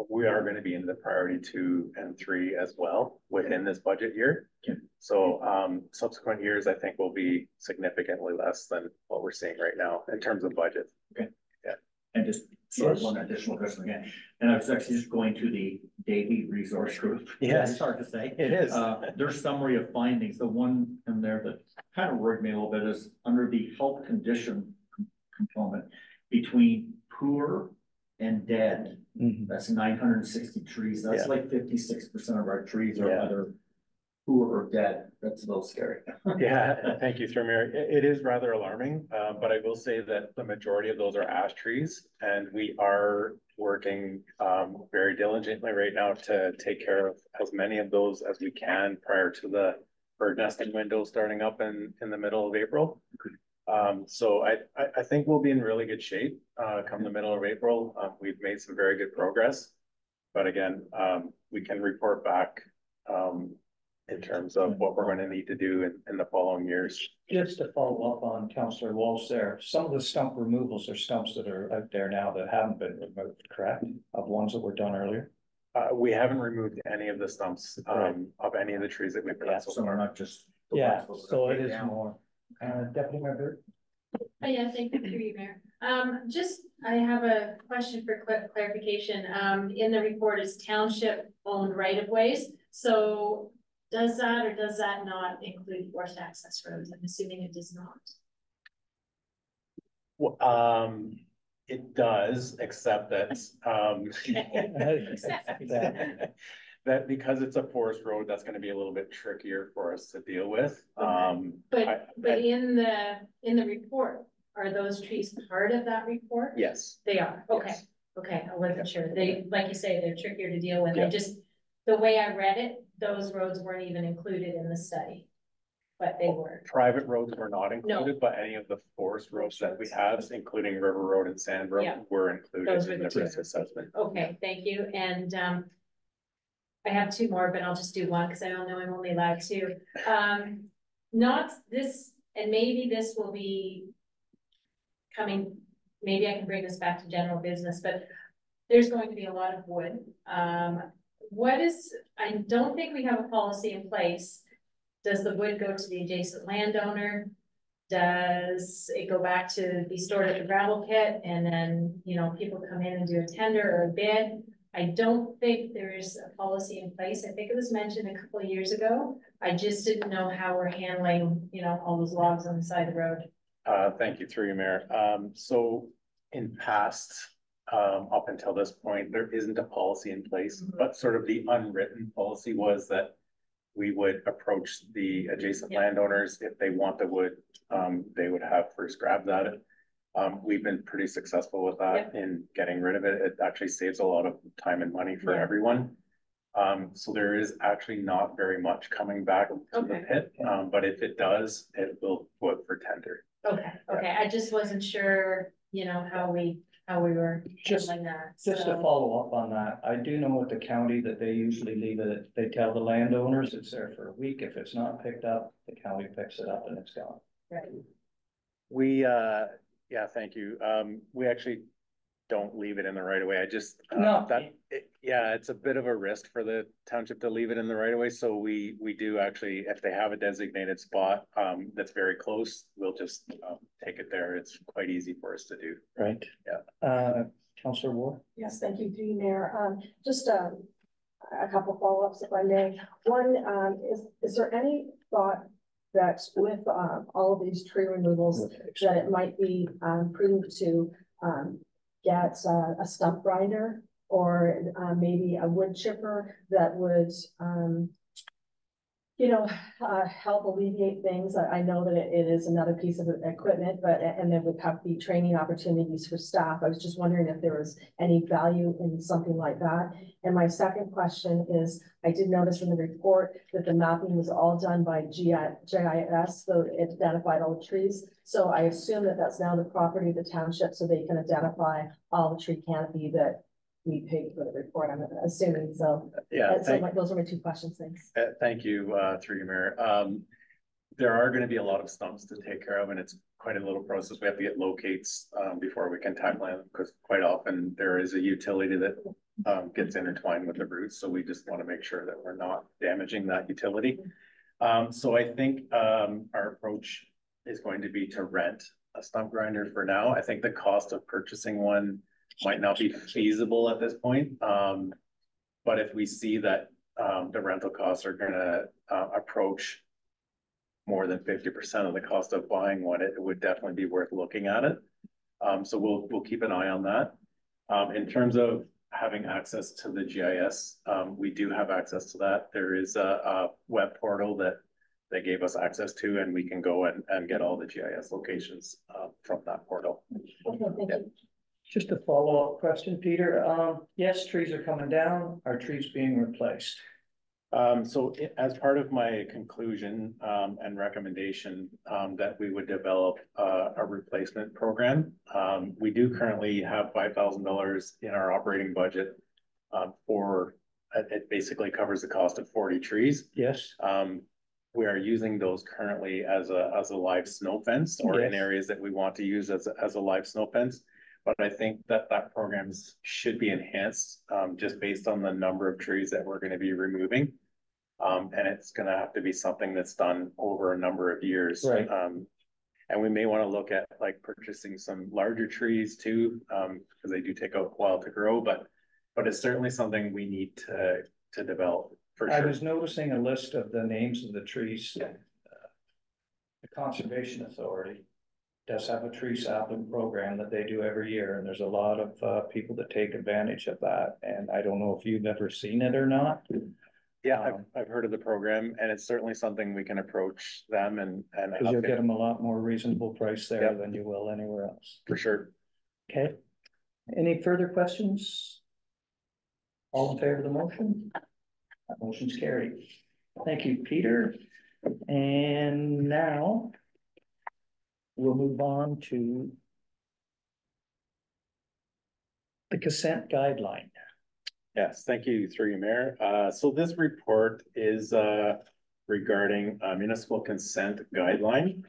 [SPEAKER 7] we are gonna be in the priority two and three as well within this budget year. So um subsequent years, I think will be significantly less than what we're seeing right now in terms of budget.
[SPEAKER 3] And just
[SPEAKER 1] Yes.
[SPEAKER 3] one additional question again, and I was actually just going to the Davey Resource Group.
[SPEAKER 7] Yes.
[SPEAKER 3] It's hard to say.
[SPEAKER 7] It is.
[SPEAKER 3] Uh, their summary of findings, the one in there that kind of worried me a little bit is under the health condition component. Between poor and dead, that's nine hundred and sixty trees, that's
[SPEAKER 7] Yeah.
[SPEAKER 3] like fifty-six percent of our trees are
[SPEAKER 7] Yeah.
[SPEAKER 3] either. Poor or dead, that's a little scary.
[SPEAKER 7] Yeah, thank you, Mayor. It, it is rather alarming, uh, but I will say that the majority of those are ash trees. And we are working, um, very diligently right now to take care of as many of those as we can prior to the bird nesting window starting up in, in the middle of April. Um, so I, I, I think we'll be in really good shape, uh, come the middle of April. Uh, we've made some very good progress. But again, um, we can report back, um, in terms of what we're gonna need to do in, in the following years.
[SPEAKER 1] Just to follow up on Councillor Walsh there, some of the stump removals are stumps that are out there now that haven't been removed, correct? Of ones that were done earlier?
[SPEAKER 7] Uh, we haven't removed any of the stumps,
[SPEAKER 1] Right.
[SPEAKER 7] um, of any of the trees that we've
[SPEAKER 1] Yeah,
[SPEAKER 7] cut so
[SPEAKER 3] So we're
[SPEAKER 7] far.
[SPEAKER 3] not just. the
[SPEAKER 1] Yeah, so
[SPEAKER 3] we're
[SPEAKER 1] it
[SPEAKER 3] gonna
[SPEAKER 1] is
[SPEAKER 3] take down.
[SPEAKER 1] more. Uh, Deputy Mayor Burt?
[SPEAKER 2] Oh, yeah, thank you, through you, Mayor. Um, just, I have a question for cla- clarification. Um, in the report is township owned right of ways. So does that or does that not include forced access roads? I'm assuming it does not.
[SPEAKER 7] Well, Um, it does, except that, um. That because it's a forest road, that's gonna be a little bit trickier for us to deal with. Um, I-
[SPEAKER 2] But, but in the, in the report, are those trees part of that report?
[SPEAKER 7] yes.
[SPEAKER 2] They are, okay,
[SPEAKER 7] Yes.
[SPEAKER 2] okay, I wasn't sure. They, like you say, they're trickier to deal with. I
[SPEAKER 7] Yeah.
[SPEAKER 2] just, the way I read it, those roads weren't even included in the study. but they were.
[SPEAKER 7] Private roads were not included, but any of the forest roads that we have, including River Road and Sand Road,
[SPEAKER 2] Yeah.
[SPEAKER 7] were included
[SPEAKER 2] Those were
[SPEAKER 7] in
[SPEAKER 2] the
[SPEAKER 7] the
[SPEAKER 2] two.
[SPEAKER 7] risk assessment.
[SPEAKER 2] Okay, thank you, and, um. I have two more, but I'll just do one, cause I don't know I'm only allowed two. Um, not this, and maybe this will be. Coming, maybe I can bring this back to general business, but there's going to be a lot of wood. Um, what is, I don't think we have a policy in place. Does the wood go to the adjacent landowner? Does it go back to be stored at the gravel pit and then, you know, people come in and do a tender or a bid? I don't think there's a policy in place. I think it was mentioned a couple of years ago. I just didn't know how we're handling, you know, all those logs on the side of the road.
[SPEAKER 7] Uh, thank you through you, Mayor. Um, so in past, um, up until this point, there isn't a policy in place,
[SPEAKER 2] Mhm.
[SPEAKER 7] but sort of the unwritten policy was that we would approach the adjacent
[SPEAKER 2] Yeah.
[SPEAKER 7] landowners if they want the wood, um, they would have first grabs at it. Um, we've been pretty successful with that in getting rid of it. It actually saves a lot of time and money for
[SPEAKER 2] Yeah.
[SPEAKER 7] everyone. Um, so there is actually not very much coming back to the pit, um, but if it does, it will go for tender.
[SPEAKER 2] Okay, okay, I just wasn't sure, you know, how we, how we were
[SPEAKER 1] Just-
[SPEAKER 2] handling that.
[SPEAKER 1] Just to follow up on that, I do know at the county that they usually leave it, they tell the landowners it's there for a week. If it's not picked up, the county picks it up and it's gone.
[SPEAKER 2] Right.
[SPEAKER 7] We, uh, yeah, thank you. Um, we actually don't leave it in the right of way. I just. uh,
[SPEAKER 1] No.
[SPEAKER 7] That, it- yeah, it's a bit of a risk for the township to leave it in the right of way, so we, we do actually, if they have a designated spot, um, that's very close, we'll just, um, take it there. It's quite easy for us to do.
[SPEAKER 1] Right.
[SPEAKER 7] Yeah.
[SPEAKER 1] Uh, Counselor Ward?
[SPEAKER 4] Yes, thank you, through you, Mayor. Um, just, um, a couple follow-ups if I may. One, um, is, is there any thought that with, um, all of these tree removals, that it might be, um, prudent to, um, get uh, a stump grinder or, uh, maybe a wood chipper that would, um, you know, uh, help alleviate things. I, I know that it, it is another piece of equipment, but, and there would have to be training opportunities for staff. I was just wondering if there was any value in something like that. And my second question is, I did notice in the report that the mapping was all done by GIS, so it identified all the trees. So I assume that that's now the property of the township, so they can identify all the tree canopy that we paid for the report, I'm assuming, so.
[SPEAKER 7] Yeah,
[SPEAKER 4] so
[SPEAKER 7] thank,
[SPEAKER 4] my- those are my two questions, thanks.
[SPEAKER 7] uh, thank you, uh, through you, Mayor. Um, there are gonna be a lot of stumps to take care of, and it's quite a little process. We have to get locates, um, before we can tackle them, because quite often there is a utility that um, gets intertwined with the roots, so we just want to make sure that we're not damaging that utility. Um, so I think, um, our approach is going to be to rent a stump grinder for now. I think the cost of purchasing one might not be feasible at this point. Um, but if we see that, um, the rental costs are gonna, uh, approach more than fifty percent of the cost of buying one, it would definitely be worth looking at it. Um, so we'll, we'll keep an eye on that. Um, in terms of having access to the GIS, um, we do have access to that. There is a, a web portal that they gave us access to, and we can go and, and get all the GIS locations, uh, from that portal.
[SPEAKER 4] Okay, thank you.
[SPEAKER 1] Just a follow-up question, Peter. Um, yes, trees are coming down. Are trees being replaced?
[SPEAKER 7] Um, so as part of my conclusion, um, and recommendation, um, that we would develop, uh, a replacement program. Um, we do currently have five thousand dollars in our operating budget, um, for, it, it basically covers the cost of forty trees.
[SPEAKER 1] Yes.
[SPEAKER 7] Um, we are using those currently as a, as a live snow fence or in areas that we want to use as, a- as a live snow fence. But I think that that programs should be enhanced, um, just based on the number of trees that we're gonna be removing. Um, and it's gonna have to be something that's done over a number of years.
[SPEAKER 1] Right.
[SPEAKER 7] Um, and we may wanna look at like purchasing some larger trees too, um, because they do take a while to grow, but. But it's certainly something we need to, to develop for
[SPEAKER 1] I
[SPEAKER 7] sure.
[SPEAKER 1] was noticing a list of the names of the trees. uh, The Conservation Authority does have a tree sapling program that they do every year, and there's a lot of uh people that take advantage of that. And I don't know if you've ever seen it or not.
[SPEAKER 7] Yeah, I've,
[SPEAKER 1] Um,
[SPEAKER 7] I've heard of the program and it's certainly something we can approach them and, and.
[SPEAKER 1] Cause you'll get them a lot more reasonable price there
[SPEAKER 7] Yep.
[SPEAKER 1] than you will anywhere else.
[SPEAKER 7] For sure.
[SPEAKER 1] Okay. Any further questions? All in favor of the motion? That motion's carried. Thank you, Peter. And now we'll move on to the consent guideline.
[SPEAKER 7] Yes, thank you, through you, Mayor. Uh, so this report is, uh, regarding municipal consent guideline.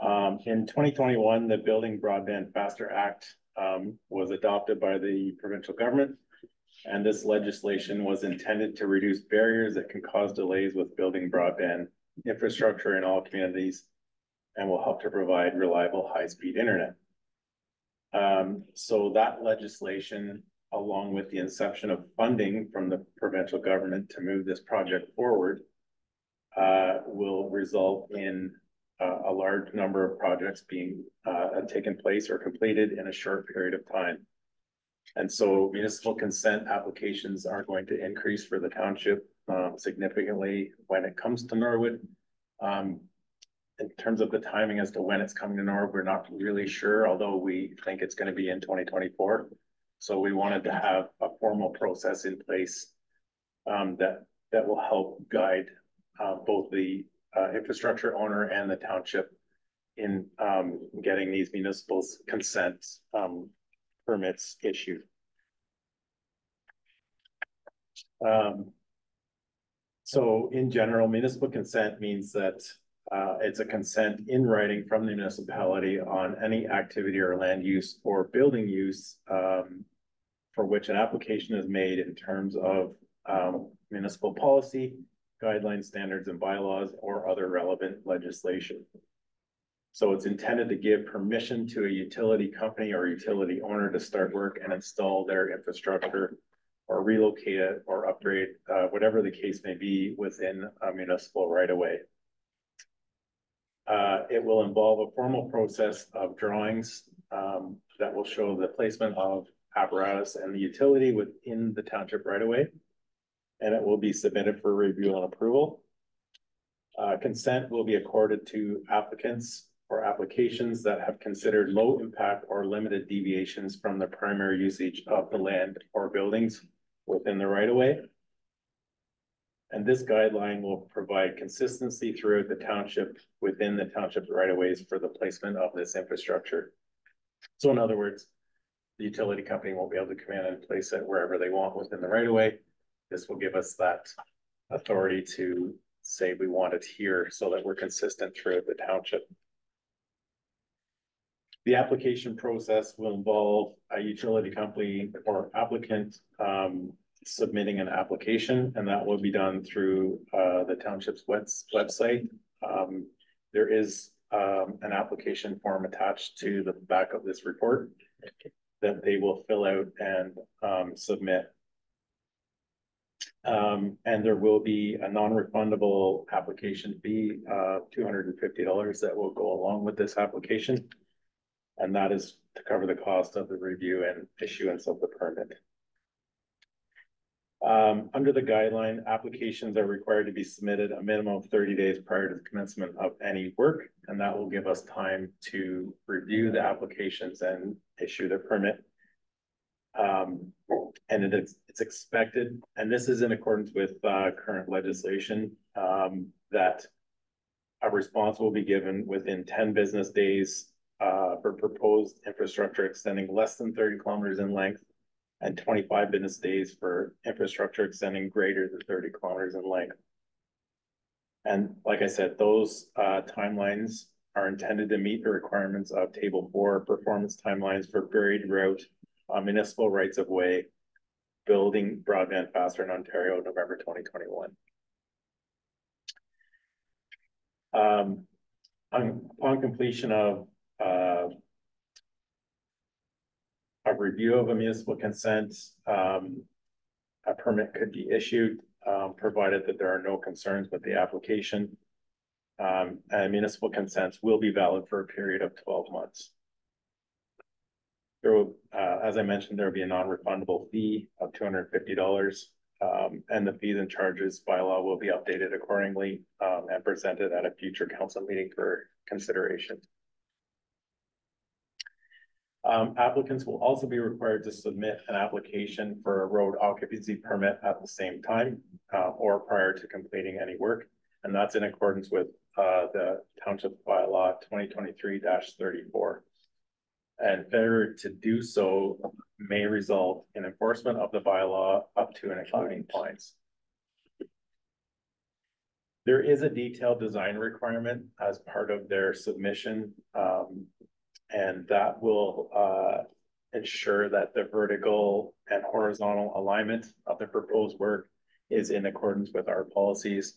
[SPEAKER 7] Um, in twenty twenty-one, the Building Broadband Faster Act, um, was adopted by the provincial government. And this legislation was intended to reduce barriers that can cause delays with building broadband infrastructure in all communities. And will help to provide reliable, high-speed internet. Um, so that legislation, along with the inception of funding from the provincial government to move this project forward. Uh, will result in uh, a large number of projects being uh, taken place or completed in a short period of time. And so municipal consent applications are going to increase for the township um, significantly when it comes to Norwood. Um, in terms of the timing as to when it's coming to Norwood, we're not really sure, although we think it's gonna be in twenty twenty-four. So we wanted to have a formal process in place um, that, that will help guide uh, both the uh, infrastructure owner and the township in um, getting these municipal consent um, permits issued. Um, so in general, municipal consent means that uh, it's a consent in writing from the municipality on any activity or land use or building use um, for which an application is made in terms of um, municipal policy, guidelines, standards, and bylaws, or other relevant legislation. So it's intended to give permission to a utility company or utility owner to start work and install their infrastructure or relocate it or upgrade, uh, whatever the case may be within a municipal right of way. Uh, it will involve a formal process of drawings, um, that will show the placement of apparatus and the utility within the township right of way. And it will be submitted for review and approval. Uh, consent will be accorded to applicants or applications that have considered low impact or limited deviations from the primary usage of the land or buildings within the right of way. And this guideline will provide consistency throughout the township within the township right of ways for the placement of this infrastructure. So in other words, the utility company won't be able to come in and place it wherever they want within the right of way. This will give us that authority to say we want it here so that we're consistent throughout the township. The application process will involve a utility company or applicant um, submitting an application, and that will be done through uh, the township's webs website. Um, there is um, an application form attached to the back of this report that they will fill out and um, submit. Um, and there will be a non-refundable application fee, uh, two hundred and fifty dollars that will go along with this application. And that is to cover the cost of the review and issuance of the permit. Um, under the guideline, applications are required to be submitted a minimum of thirty days prior to the commencement of any work. And that will give us time to review the applications and issue the permit. Um, and it is, it's expected, and this is in accordance with, uh, current legislation, um, that a response will be given within ten business days, uh, for proposed infrastructure extending less than thirty kilometers in length and twenty-five business days for infrastructure extending greater than thirty kilometers in length. And like I said, those uh timelines are intended to meet the requirements of table four performance timelines for buried route on municipal rights of way. Building broadband faster in Ontario, November twenty twenty-one. Um, on- upon completion of uh review of a municipal consent, um, a permit could be issued, um, provided that there are no concerns with the application. Um, and municipal consents will be valid for a period of twelve months. There will, uh, as I mentioned, there will be a non-refundable fee of two hundred and fifty dollars. Um, and the fees and charges by law will be updated accordingly, um, and presented at a future council meeting for consideration. Um, applicants will also be required to submit an application for a road occupancy permit at the same time, uh, or prior to completing any work. And that's in accordance with uh the township bylaw 2023-34. And failure to do so may result in enforcement of the bylaw up to and including fines. There is a detailed design requirement as part of their submission, um, and that will uh ensure that the vertical and horizontal alignment of the proposed work is in accordance with our policies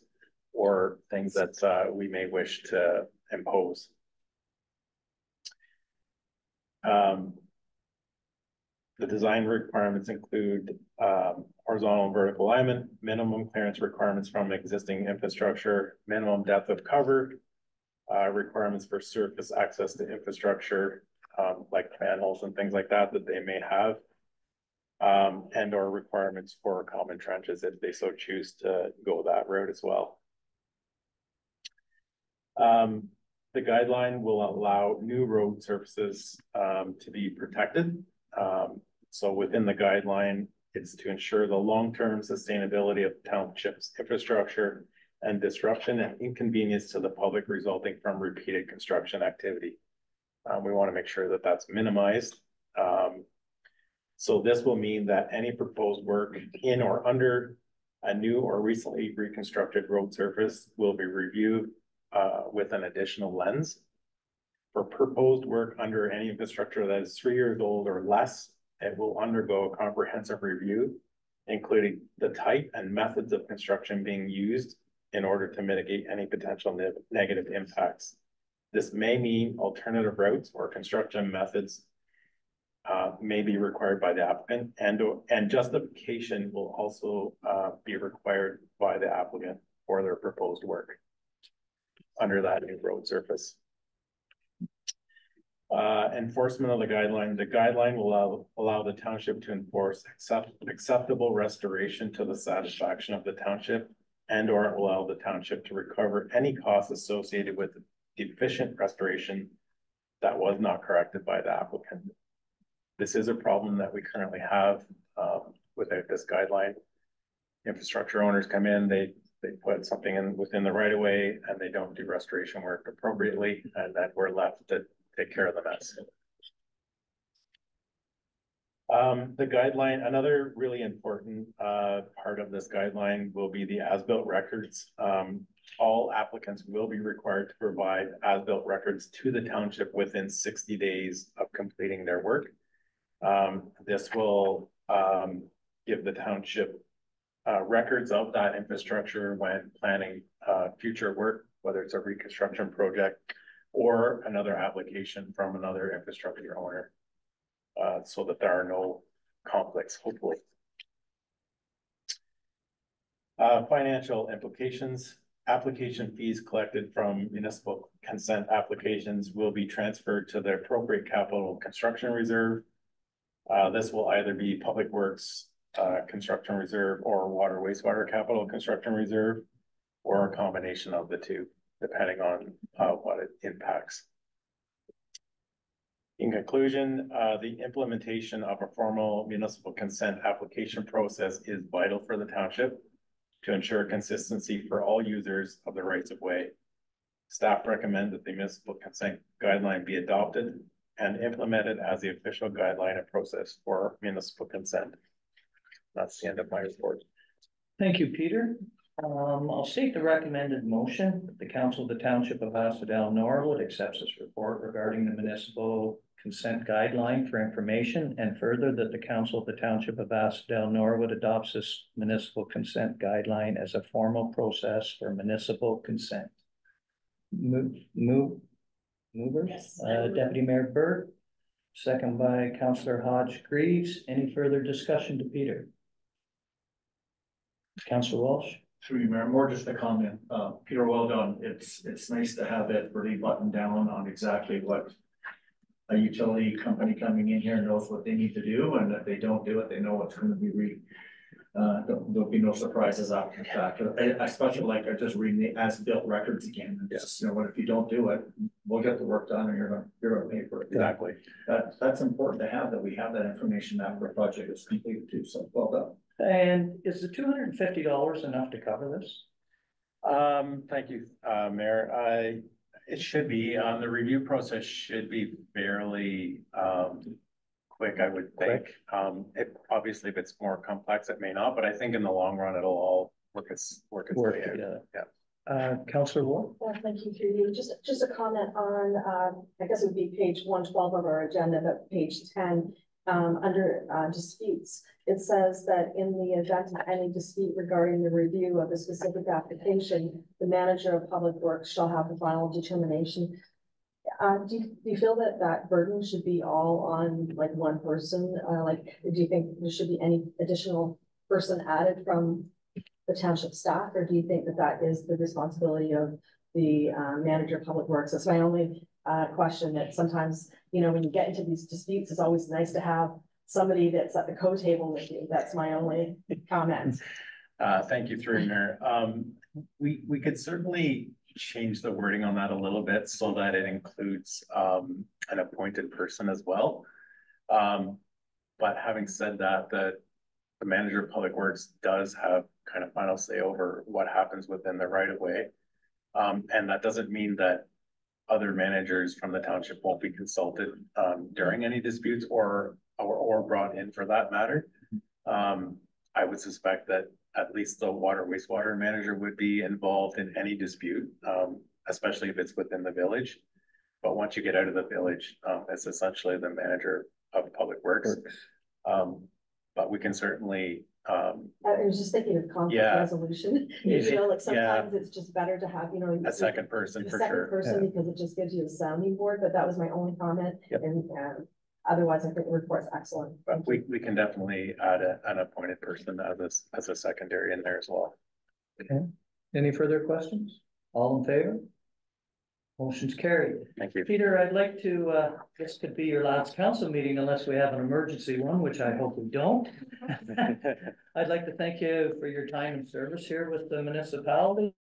[SPEAKER 7] or things that uh we may wish to impose. Um. The design requirements include um horizontal and vertical alignment, minimum clearance requirements from existing infrastructure, minimum depth of cover. Uh, requirements for surface access to infrastructure, um, like manholes and things like that, that they may have. Um, and or requirements for common trenches if they so choose to go that route as well. Um, the guideline will allow new road surfaces, um, to be protected. Um, so within the guideline, it's to ensure the long-term sustainability of township's infrastructure and disruption and inconvenience to the public resulting from repeated construction activity. Um, we want to make sure that that's minimized. Um, so this will mean that any proposed work in or under a new or recently reconstructed road surface will be reviewed uh, with an additional lens. For proposed work under any infrastructure that is three years old or less, it will undergo a comprehensive review, including the type and methods of construction being used in order to mitigate any potential ne negative impacts. This may mean alternative routes or construction methods uh, may be required by the applicant and, and justification will also uh, be required by the applicant for their proposed work under that new road surface. Uh, enforcement of the guideline, the guideline will allow, allow the township to enforce accept, acceptable restoration to the satisfaction of the township and or allow the township to recover any costs associated with deficient restoration that was not corrected by the applicant. This is a problem that we currently have, um, without this guideline. Infrastructure owners come in, they, they put something in within the right of way and they don't do restoration work appropriately, and then we're left to take care of the mess. Um, the guideline, another really important, uh, part of this guideline will be the as-built records. Um, all applicants will be required to provide as-built records to the township within sixty days of completing their work. Um, this will, um, give the township uh, records of that infrastructure when planning, uh, future work, whether it's a reconstruction project or another application from another infrastructure owner. Uh, so that there are no conflicts, hopefully. Uh, financial implications, application fees collected from municipal consent applications will be transferred to the appropriate capital construction reserve. Uh, this will either be public works, uh, construction reserve or water wastewater capital construction reserve. Or a combination of the two, depending on, uh, what it impacts. In conclusion, uh, the implementation of a formal municipal consent application process is vital for the township to ensure consistency for all users of the rights of way. Staff recommend that the municipal consent guideline be adopted and implemented as the official guideline and process for municipal consent. That's the end of my report.
[SPEAKER 1] Thank you, Peter. Um, I'll state the recommended motion. that The council of the township of Asphodel Norwood accepts this report regarding the municipal consent guideline for information and further that the council of the township of Asphodel Norwood adopts this municipal consent guideline as a formal process for municipal consent. Move, move, mover,
[SPEAKER 2] Yes.
[SPEAKER 1] uh, Deputy Mayor Burt, second by Councillor Hodge Greaves. Any further discussion to Peter? Councillor Walsh?
[SPEAKER 3] Through you, Mayor, more just a comment, uh, Peter, well done, it's, it's nice to have it really buttoned down on exactly what. A utility company coming in here knows what they need to do, and if they don't do it, they know what's gonna be re. Uh, there'll, there'll be no surprises after the fact, I, I especially like, I just reading the as-built records again, and just, you know, what if you don't do it, we'll get the work done and you're gonna, you're gonna pay for it.
[SPEAKER 7] Exactly.
[SPEAKER 3] That, that's important to have, that we have that information after a project is completed too, so well done.
[SPEAKER 1] And is the two hundred and fifty dollars enough to cover this?
[SPEAKER 7] Um, thank you, uh, Mayor. I, it should be, um, the review process should be fairly, um, quick, I would think. Um, it, obviously, if it's more complex, it may not, but I think in the long run, it'll all work its, work its
[SPEAKER 1] Work
[SPEAKER 7] way out.
[SPEAKER 1] together.
[SPEAKER 7] Yeah.
[SPEAKER 1] Uh, Counselor Ward?
[SPEAKER 4] Well, thank you through you. Just, just a comment on, um, I guess it would be page one twelve of our agenda, but page ten. Um, under, uh, disputes, it says that in the event of any dispute regarding the review of a specific application, the manager of public works shall have the final determination. Uh, do you, do you feel that that burden should be all on like one person? Uh, like, do you think there should be any additional person added from the township staff, or do you think that that is the responsibility of the uh, manager of public works? That's my only uh, question, that sometimes, you know, when you get into these disputes, it's always nice to have somebody that's at the co-table with you. That's my only comment.
[SPEAKER 7] Uh, thank you, through. Um, we, we could certainly change the wording on that a little bit so that it includes, um, an appointed person as well. Um, but having said that, the, the manager of public works does have kind of final say over what happens within the right of way. Um, and that doesn't mean that other managers from the township won't be consulted, um, during any disputes or, or, or brought in for that matter. Um, I would suspect that at least the water wastewater manager would be involved in any dispute, um, especially if it's within the village. But once you get out of the village, um, it's essentially the manager of public works. Um, but we can certainly, um,
[SPEAKER 4] I was just thinking of conflict
[SPEAKER 7] Yeah.
[SPEAKER 4] resolution. You know, like
[SPEAKER 7] Yeah.
[SPEAKER 4] sometimes it's just better to have, you know.
[SPEAKER 7] a second person
[SPEAKER 4] a
[SPEAKER 7] for
[SPEAKER 4] second
[SPEAKER 7] sure.
[SPEAKER 4] person because it just gives you a sounding board, but that was my only comment.
[SPEAKER 1] Yep.
[SPEAKER 4] And, um, otherwise I think the report's excellent.
[SPEAKER 7] But we, we can definitely add a, an appointed person as a, as a secondary in there as well. Okay.
[SPEAKER 1] Any further questions? All in favor? Motion's carried.
[SPEAKER 7] Thank you.
[SPEAKER 1] Peter, I'd like to, uh, this could be your last council meeting unless we have an emergency one, which I hope we don't. I'd like to thank you for your time and service here with the municipality.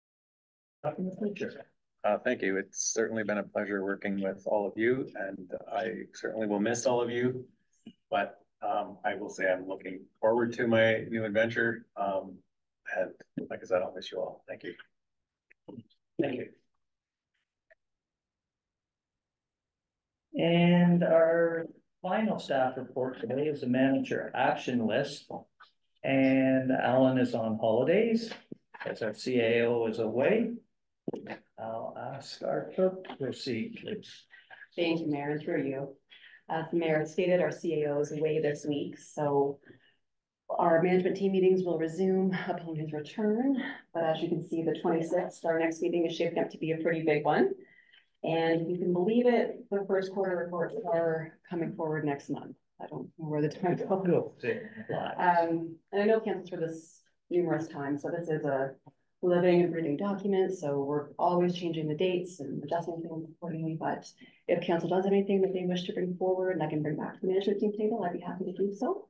[SPEAKER 1] Up in the future.
[SPEAKER 7] Uh, thank you. It's certainly been a pleasure working with all of you and I certainly will miss all of you. But, um, I will say I'm looking forward to my new adventure. Um, and like I said, I'll miss you all. Thank you.
[SPEAKER 1] Thank you. And our final staff report today is the manager action list. And Alan is on holidays, as our CAO is away. I'll ask our clerk to proceed, please.
[SPEAKER 8] Thank you, Mayor, through you. As the mayor stated, our CAO is away this week, so our management team meetings will resume upon his return, but as you can see, the twenty-sixth, our next meeting is shaping up to be a pretty big one. And you can believe it, the first quarter reports are coming forward next month. I don't know where the time goes. Um, and I know council's for this numerous times, so this is a living and breathing document, so we're always changing the dates and adjusting things accordingly, but if council does anything that they wish to bring forward and I can bring back to the management team table, I'd be happy to do so.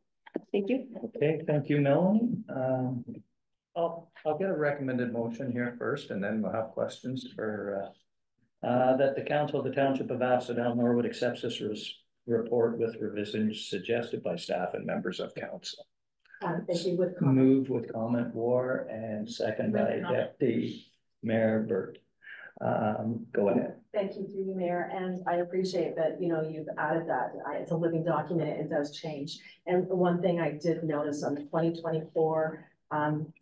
[SPEAKER 8] Thank you.
[SPEAKER 1] Okay, thank you, Melanie. Um, I'll, I'll get a recommended motion here first, and then we'll have questions for, uh, uh, that the council of the township of Asphodel Norwood accepts this res- report with revisions suggested by staff and members of council.
[SPEAKER 4] Um, thank you with comment.
[SPEAKER 1] Move with comment War and second by Deputy Mayor Burt. Um, go ahead.
[SPEAKER 4] Thank you through Mayor, and I appreciate that, you know, you've added that, I- it's a living document, it does change. And one thing I did notice on the twenty twenty-four, um,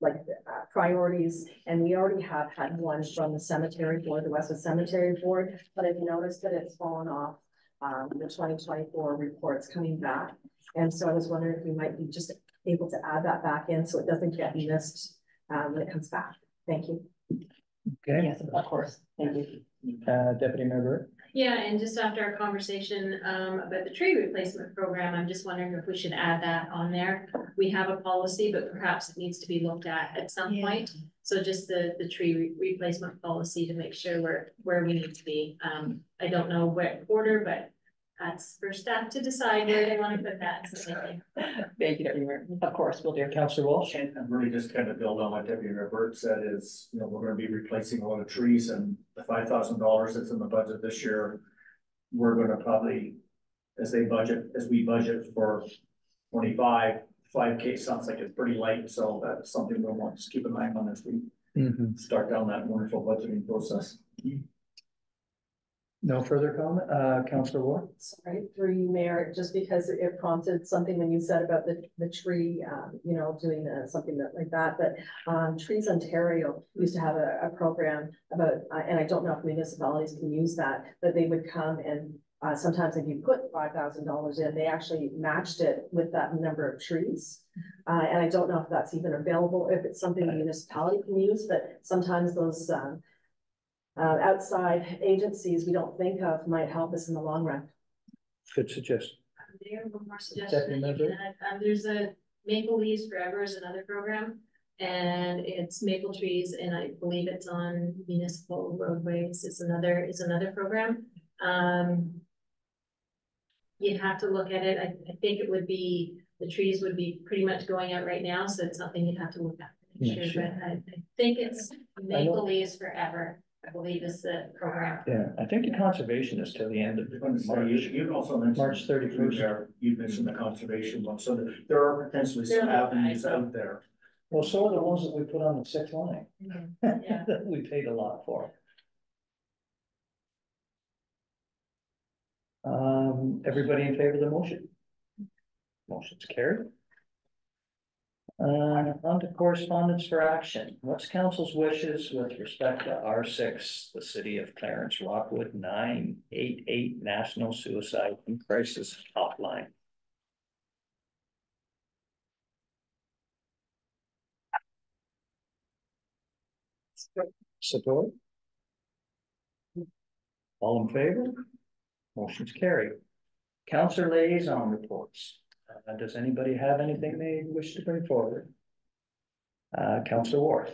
[SPEAKER 4] like uh, priorities, and we already have had one from the cemetery board, the Westwood Cemetery Board, but I've noticed that it's fallen off. Um, the twenty twenty-four reports coming back, and so I was wondering if we might be just able to add that back in so it doesn't get missed, um, when it comes back. Thank you.
[SPEAKER 1] Okay,
[SPEAKER 8] Yes, of course. Thank you.
[SPEAKER 1] uh, Deputy Burt.
[SPEAKER 2] Yeah, and just after our conversation um about the tree replacement program, I'm just wondering if we should add that on there. We have a policy, but perhaps it needs to be looked at at some
[SPEAKER 8] Yeah.
[SPEAKER 2] point. So just the the tree re- replacement policy to make sure we're where we need to be. Um, I don't know what order, but that's for staff to decide where they want to put that. So thank you.
[SPEAKER 8] Thank you, Deputy Mayor. Of course, we'll do.
[SPEAKER 1] Councillor Walsh.
[SPEAKER 3] And and really just kind of build on what Deputy Mayor Burt said is, you know, we're gonna be replacing a lot of trees and the five thousand dollars that's in the budget this year. We're gonna probably, as they budget, as we budget for twenty-five, five K sounds like it's pretty light, so that's something we'll want to keep an eye on as we
[SPEAKER 1] Mhm.
[SPEAKER 3] start down that wonderful budgeting process.
[SPEAKER 1] No further comment, uh, Counselor Ward?
[SPEAKER 4] Sorry, through you, Mayor, just because it prompted something when you said about the, the tree, um, you know, doing something that like that, but um, Trees Ontario used to have a, a program about, uh, and I don't know if municipalities can use that, but they would come and uh, sometimes if you put five thousand dollars in, they actually matched it with that number of trees. Uh, and I don't know if that's even available, if it's something the municipality can use, but sometimes those, um, uh, outside agencies we don't think of might help us in the long run.
[SPEAKER 1] Good suggestion.
[SPEAKER 2] There, one more
[SPEAKER 1] Deputy
[SPEAKER 2] suggestion,
[SPEAKER 1] Mayor.
[SPEAKER 2] um, there's a Maple Leaves Forever is another program. And it's maple trees, and I believe it's on municipal roadways is another, is another program, um. You'd have to look at it, I, I think it would be, the trees would be pretty much going out right now, so it's something you'd have to look at.
[SPEAKER 1] Yeah,
[SPEAKER 2] Sure,
[SPEAKER 1] sure.
[SPEAKER 2] but I, I think it's Maple Leaves Forever, I believe is the program.
[SPEAKER 1] Yeah, I think the conservation is till the end of
[SPEAKER 3] Sorry, you,
[SPEAKER 1] March.
[SPEAKER 3] you also mentioned.
[SPEAKER 1] March 31st.
[SPEAKER 3] You've mentioned the conservation one, so there- there are potentially some
[SPEAKER 2] There are
[SPEAKER 3] avenues
[SPEAKER 2] lots.
[SPEAKER 3] out there.
[SPEAKER 1] Well, so are the ones that we put on the sixth line.
[SPEAKER 2] Yeah.
[SPEAKER 1] That we paid a lot for. Um, everybody in favor of the motion? Motion's carried. Uh, on to correspondence for action. What's council's wishes with respect to R six, the city of Clarence-Rockland nine eight eight National Suicide and Crisis Hotline? Support? All in favor? Motion's carried. Council liaison reports. Uh, does anybody have anything they wish to bring forward? Uh, Council Ward.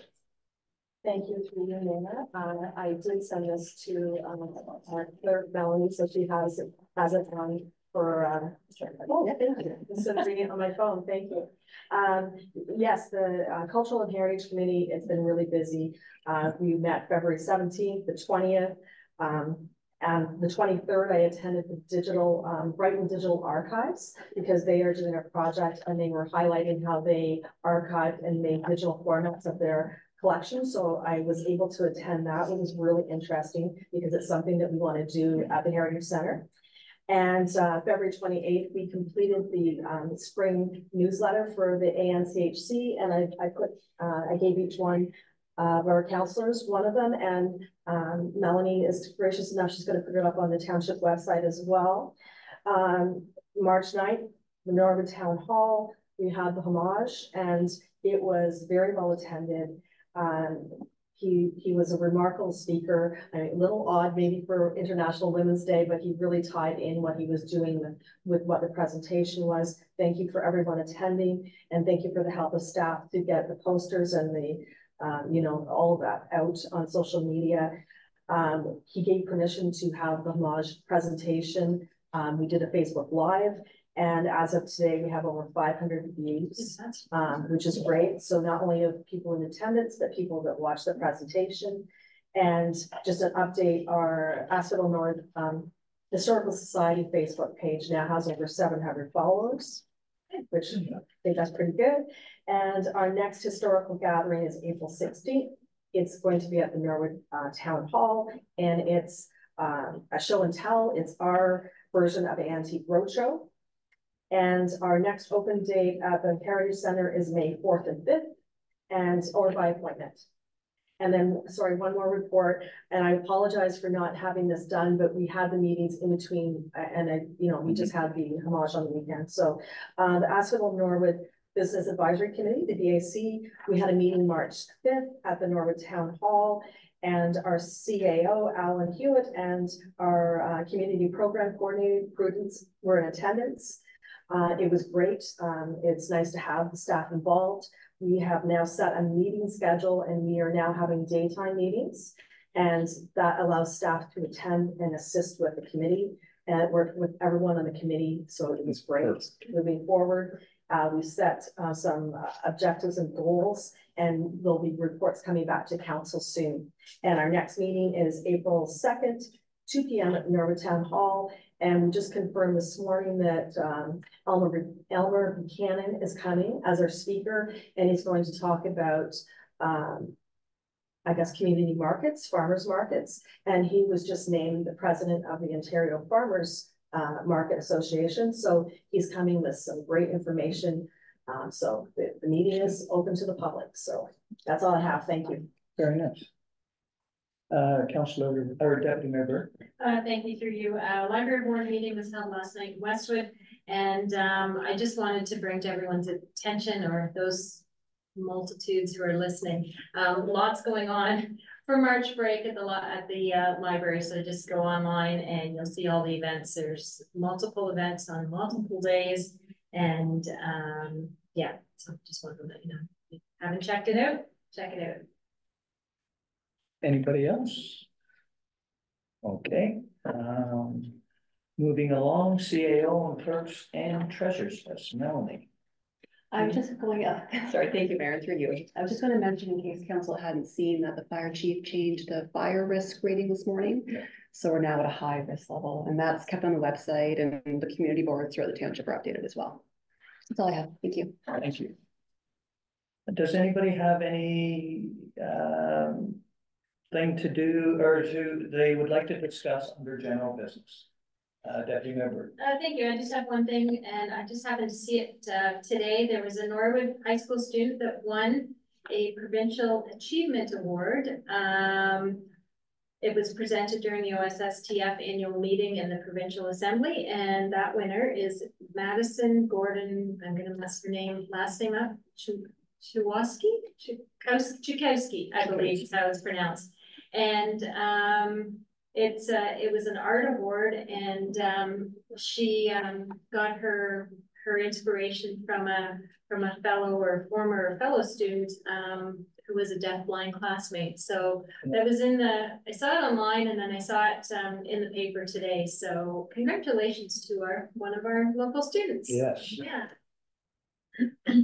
[SPEAKER 4] Thank you through your Nana. Uh, I did send this to, um, our clerk Melanie, so she has, it has it on for, uh, oh, thank you. Instead of reading it on my phone, thank you. Um, yes, the uh, Cultural and Heritage Committee, it's been really busy. Uh, we met February seventeenth, the twentieth. Um, and the twenty-third, I attended the digital, um, Brighton Digital Archives because they are doing a project and they were highlighting how they archived and made digital formats of their collection, so I was able to attend that. It was really interesting because it's something that we want to do at the Heritage Center. And uh, February twenty-eighth, we completed the um, spring newsletter for the ANCHC, and I, I put, uh, I gave each one of our counselors, one of them, and um, Melanie is gracious enough, she's gonna put it up on the township website as well. Um, March 9th, the Norwood Town Hall, we had the homage, and it was very well attended. Um, he, he was a remarkable speaker, a little odd maybe for International Women's Day, but he really tied in what he was doing with, with what the presentation was. Thank you for everyone attending, and thank you for the help of staff to get the posters and the, um, you know, all of that out on social media. Um, he gave permission to have the homage presentation. Um, we did a Facebook Live, and as of today, we have over five hundred views um, which is great. So not only of people in attendance, but people that watch the presentation. And just an update, our Asphodel North, um, Historical Society Facebook page now has over seven hundred followers, which I think that's pretty good. And our next historical gathering is April sixteenth. It's going to be at the Norwood, uh, Town Hall, and it's, um, a show and tell. It's our version of an Antique Roadshow. And our next open date at the Heritage Center is May fourth and fifth, and, or by appointment. And then, sorry, one more report, and I apologize for not having this done, but we had the meetings in between, uh, and I, you know, we just had the homage on the weekend, so. Uh, the Asphodel Norwood Business Advisory Committee, the BAC, we had a meeting March fifth at the Norwood Town Hall. And our CAO, Alan Hewitt, and our, uh, Community Program Coordinator, Prudence, were in attendance. Uh, it was great. Um, it's nice to have the staff involved. We have now set a meeting schedule and we are now having daytime meetings. And that allows staff to attend and assist with the committee and work with everyone on the committee. So it was great moving forward. Uh, we set, uh, some uh, objectives and goals and there'll be reports coming back to council soon. And our next meeting is April second, two P M at Norwood Town Hall. And we just confirmed this morning that um Elmer, Elmer Buchanan is coming as our speaker, and he's going to talk about um I guess, community markets, farmers markets. And he was just named the president of the Ontario Farmers uh, Market Association. So he's coming with some great information. Um, so the, the meeting is open to the public. So that's all I have. Thank you.
[SPEAKER 1] Very nice. Uh, Councillor, or Deputy Mayor Burke?
[SPEAKER 2] Uh, thank you through you. Uh, library board meeting was held last night in Westwood. And, um, I just wanted to bring to everyone's attention or those multitudes who are listening, um, lots going on for March break at the at the, uh, library. So just go online and you'll see all the events. There's multiple events on multiple days. And, um, yeah, so just wanted to let you know. If you Haven't checked it out? Check it out.
[SPEAKER 1] Anybody else? Okay, um, moving along, CAO and clerks and treasurers, that's Melanie.
[SPEAKER 8] I'm just going up, sorry, thank you, Mayor, through you. I was just gonna mention in case council hadn't seen that the fire chief changed the fire risk rating this morning.
[SPEAKER 1] Yeah.
[SPEAKER 8] So we're now at a high risk level and that's kept on the website and the community boards throughout the township are updated as well. That's all I have. Thank you.
[SPEAKER 1] Thank you. Does anybody have any, um, thing to do or to, they would like to discuss under general business? Uh, Deputy Member,
[SPEAKER 2] Uh, thank you. I just have one thing, and I just happened to see it, uh, today. There was a Norwood High School student that won a provincial achievement award. Um, it was presented during the OSSTF annual meeting in the provincial assembly, and that winner is Madison Gordon, I'm gonna mess her name, last name up, Chu- Chukowski, Chukowski, I believe is how it's pronounced. And, um, it's, uh, it was an art award and, um, she, um, got her, her inspiration from a, from a fellow or former fellow student, um, who was a deafblind classmate. So that was in the, I saw it online and then I saw it, um, in the paper today. So congratulations to our, one of our local students.
[SPEAKER 1] yes,
[SPEAKER 2] Yeah.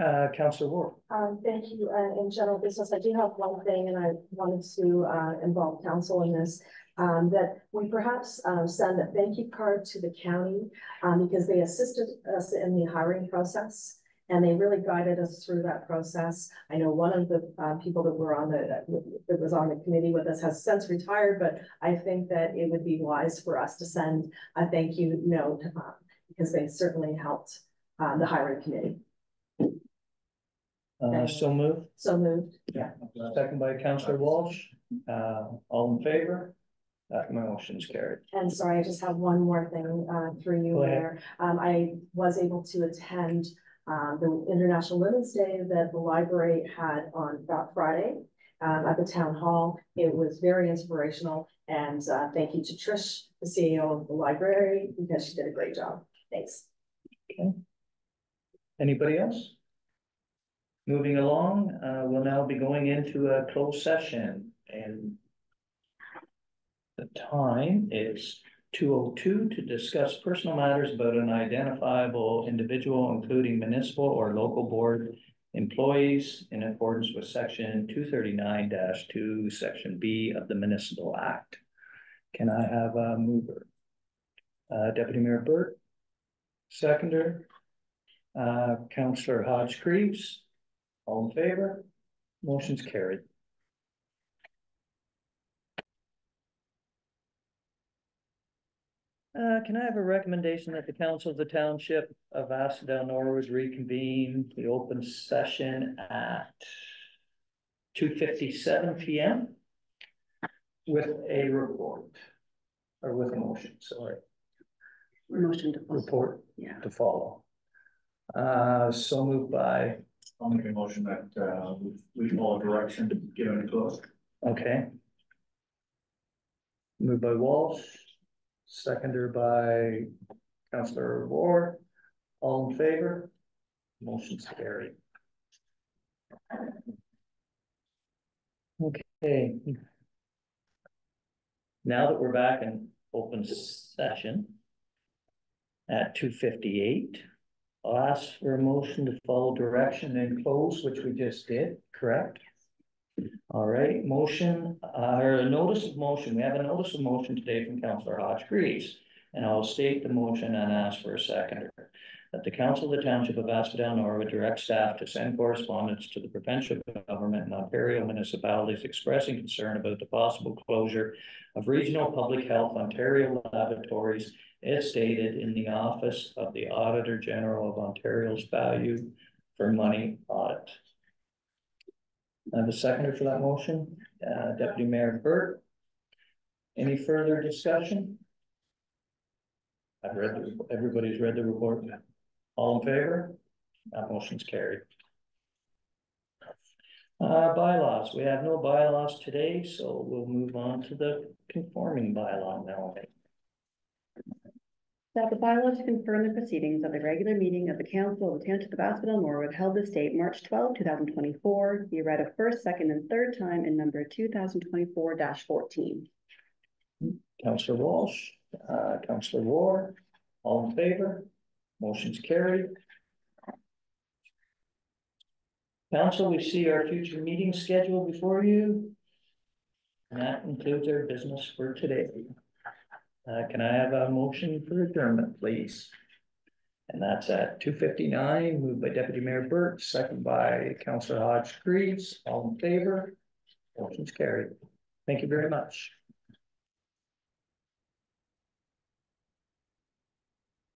[SPEAKER 1] uh, Councillor Ward,
[SPEAKER 4] Um, thank you, uh, in general business, I do have one thing, and I wanted to, uh, involve council in this. Um, that we perhaps, um, send a thank you card to the county, um, because they assisted us in the hiring process. And they really guided us through that process. I know one of the, uh, people that were on the, that was on the committee with us has since retired, but I think that it would be wise for us to send a thank you note, uh, because they certainly helped, uh, the hiring committee.
[SPEAKER 1] Uh, so moved,
[SPEAKER 4] So moved.
[SPEAKER 1] second by Councillor Walsh, uh, all in favor? That motion is carried.
[SPEAKER 4] And sorry, I just have one more thing, uh, through you
[SPEAKER 1] Go ahead.
[SPEAKER 4] there. Um, I was able to attend, um, the International Women's Day that the library had on Fri- Friday. Um, at the town hall. It was very inspirational and, uh, thank you to Trish, the CEO of the library, because she did a great job. Thanks.
[SPEAKER 1] Anybody else? Moving along, uh, we'll now be going into a closed session and the time is two oh two to discuss personal matters about an identifiable individual, including municipal or local board employees in accordance with section two thirty-nine two, section B of the municipal act. Can I have a mover? Uh, Deputy Mayor Burt, seconder, uh, Counselor Hodge Greaves, all in favor? Motion's carried. Uh, can I have a recommendation that the council of the township of Asphodel Norwood reconvene the open session at two fifty-seven P M with a report, or with a motion, sorry,
[SPEAKER 8] Motion to.
[SPEAKER 1] report
[SPEAKER 8] Yeah.
[SPEAKER 1] to follow. Uh, so moved by,
[SPEAKER 3] I'll make a motion that, uh, we- follow direction to get it closed.
[SPEAKER 1] okay. Moved by Walsh, seconded by Counselor Ward, all in favor? Motion's carried. Okay. Now that we're back in open session at two fifty-eight, I'll ask for a motion to follow direction and close, which we just did, correct? All right, motion, uh, or a notice of motion, we have a notice of motion today from Councillor Hodge Greaves. And I'll state the motion and ask for a seconder. that the council of the township of Asphodel Norwood direct staff to send correspondence to the provincial government and Ontario municipalities expressing concern about the possible closure of regional public health Ontario laboratories as stated in the office of the Auditor General of Ontario's value for money audit. I have a seconder for that motion, uh, Deputy Mayor Burt. Any further discussion? I've read, the everybody's read the report. All in favor? That motion's carried. Uh, bylaws, we have no bylaws today, so we'll move on to the conforming bylaw now.
[SPEAKER 8] That the bylaw to confirm the proceedings of the regular meeting of the council of the township of Asphodel Norwood held this date, March 12, thousand twenty-four, be read a first, second, and third time in number 2024-14.
[SPEAKER 1] Councillor Walsh, uh, Counselor Roar, all in favor? Motion's carried. Council, we see our future meeting schedule before you. And that includes our business for today. Uh, can I have a motion for adjournment, please? And that's at two fifty-nine, moved by Deputy Mayor Burt, second by Counselor Hodge Greaves, all in favor? Motion's carried. Thank you very much.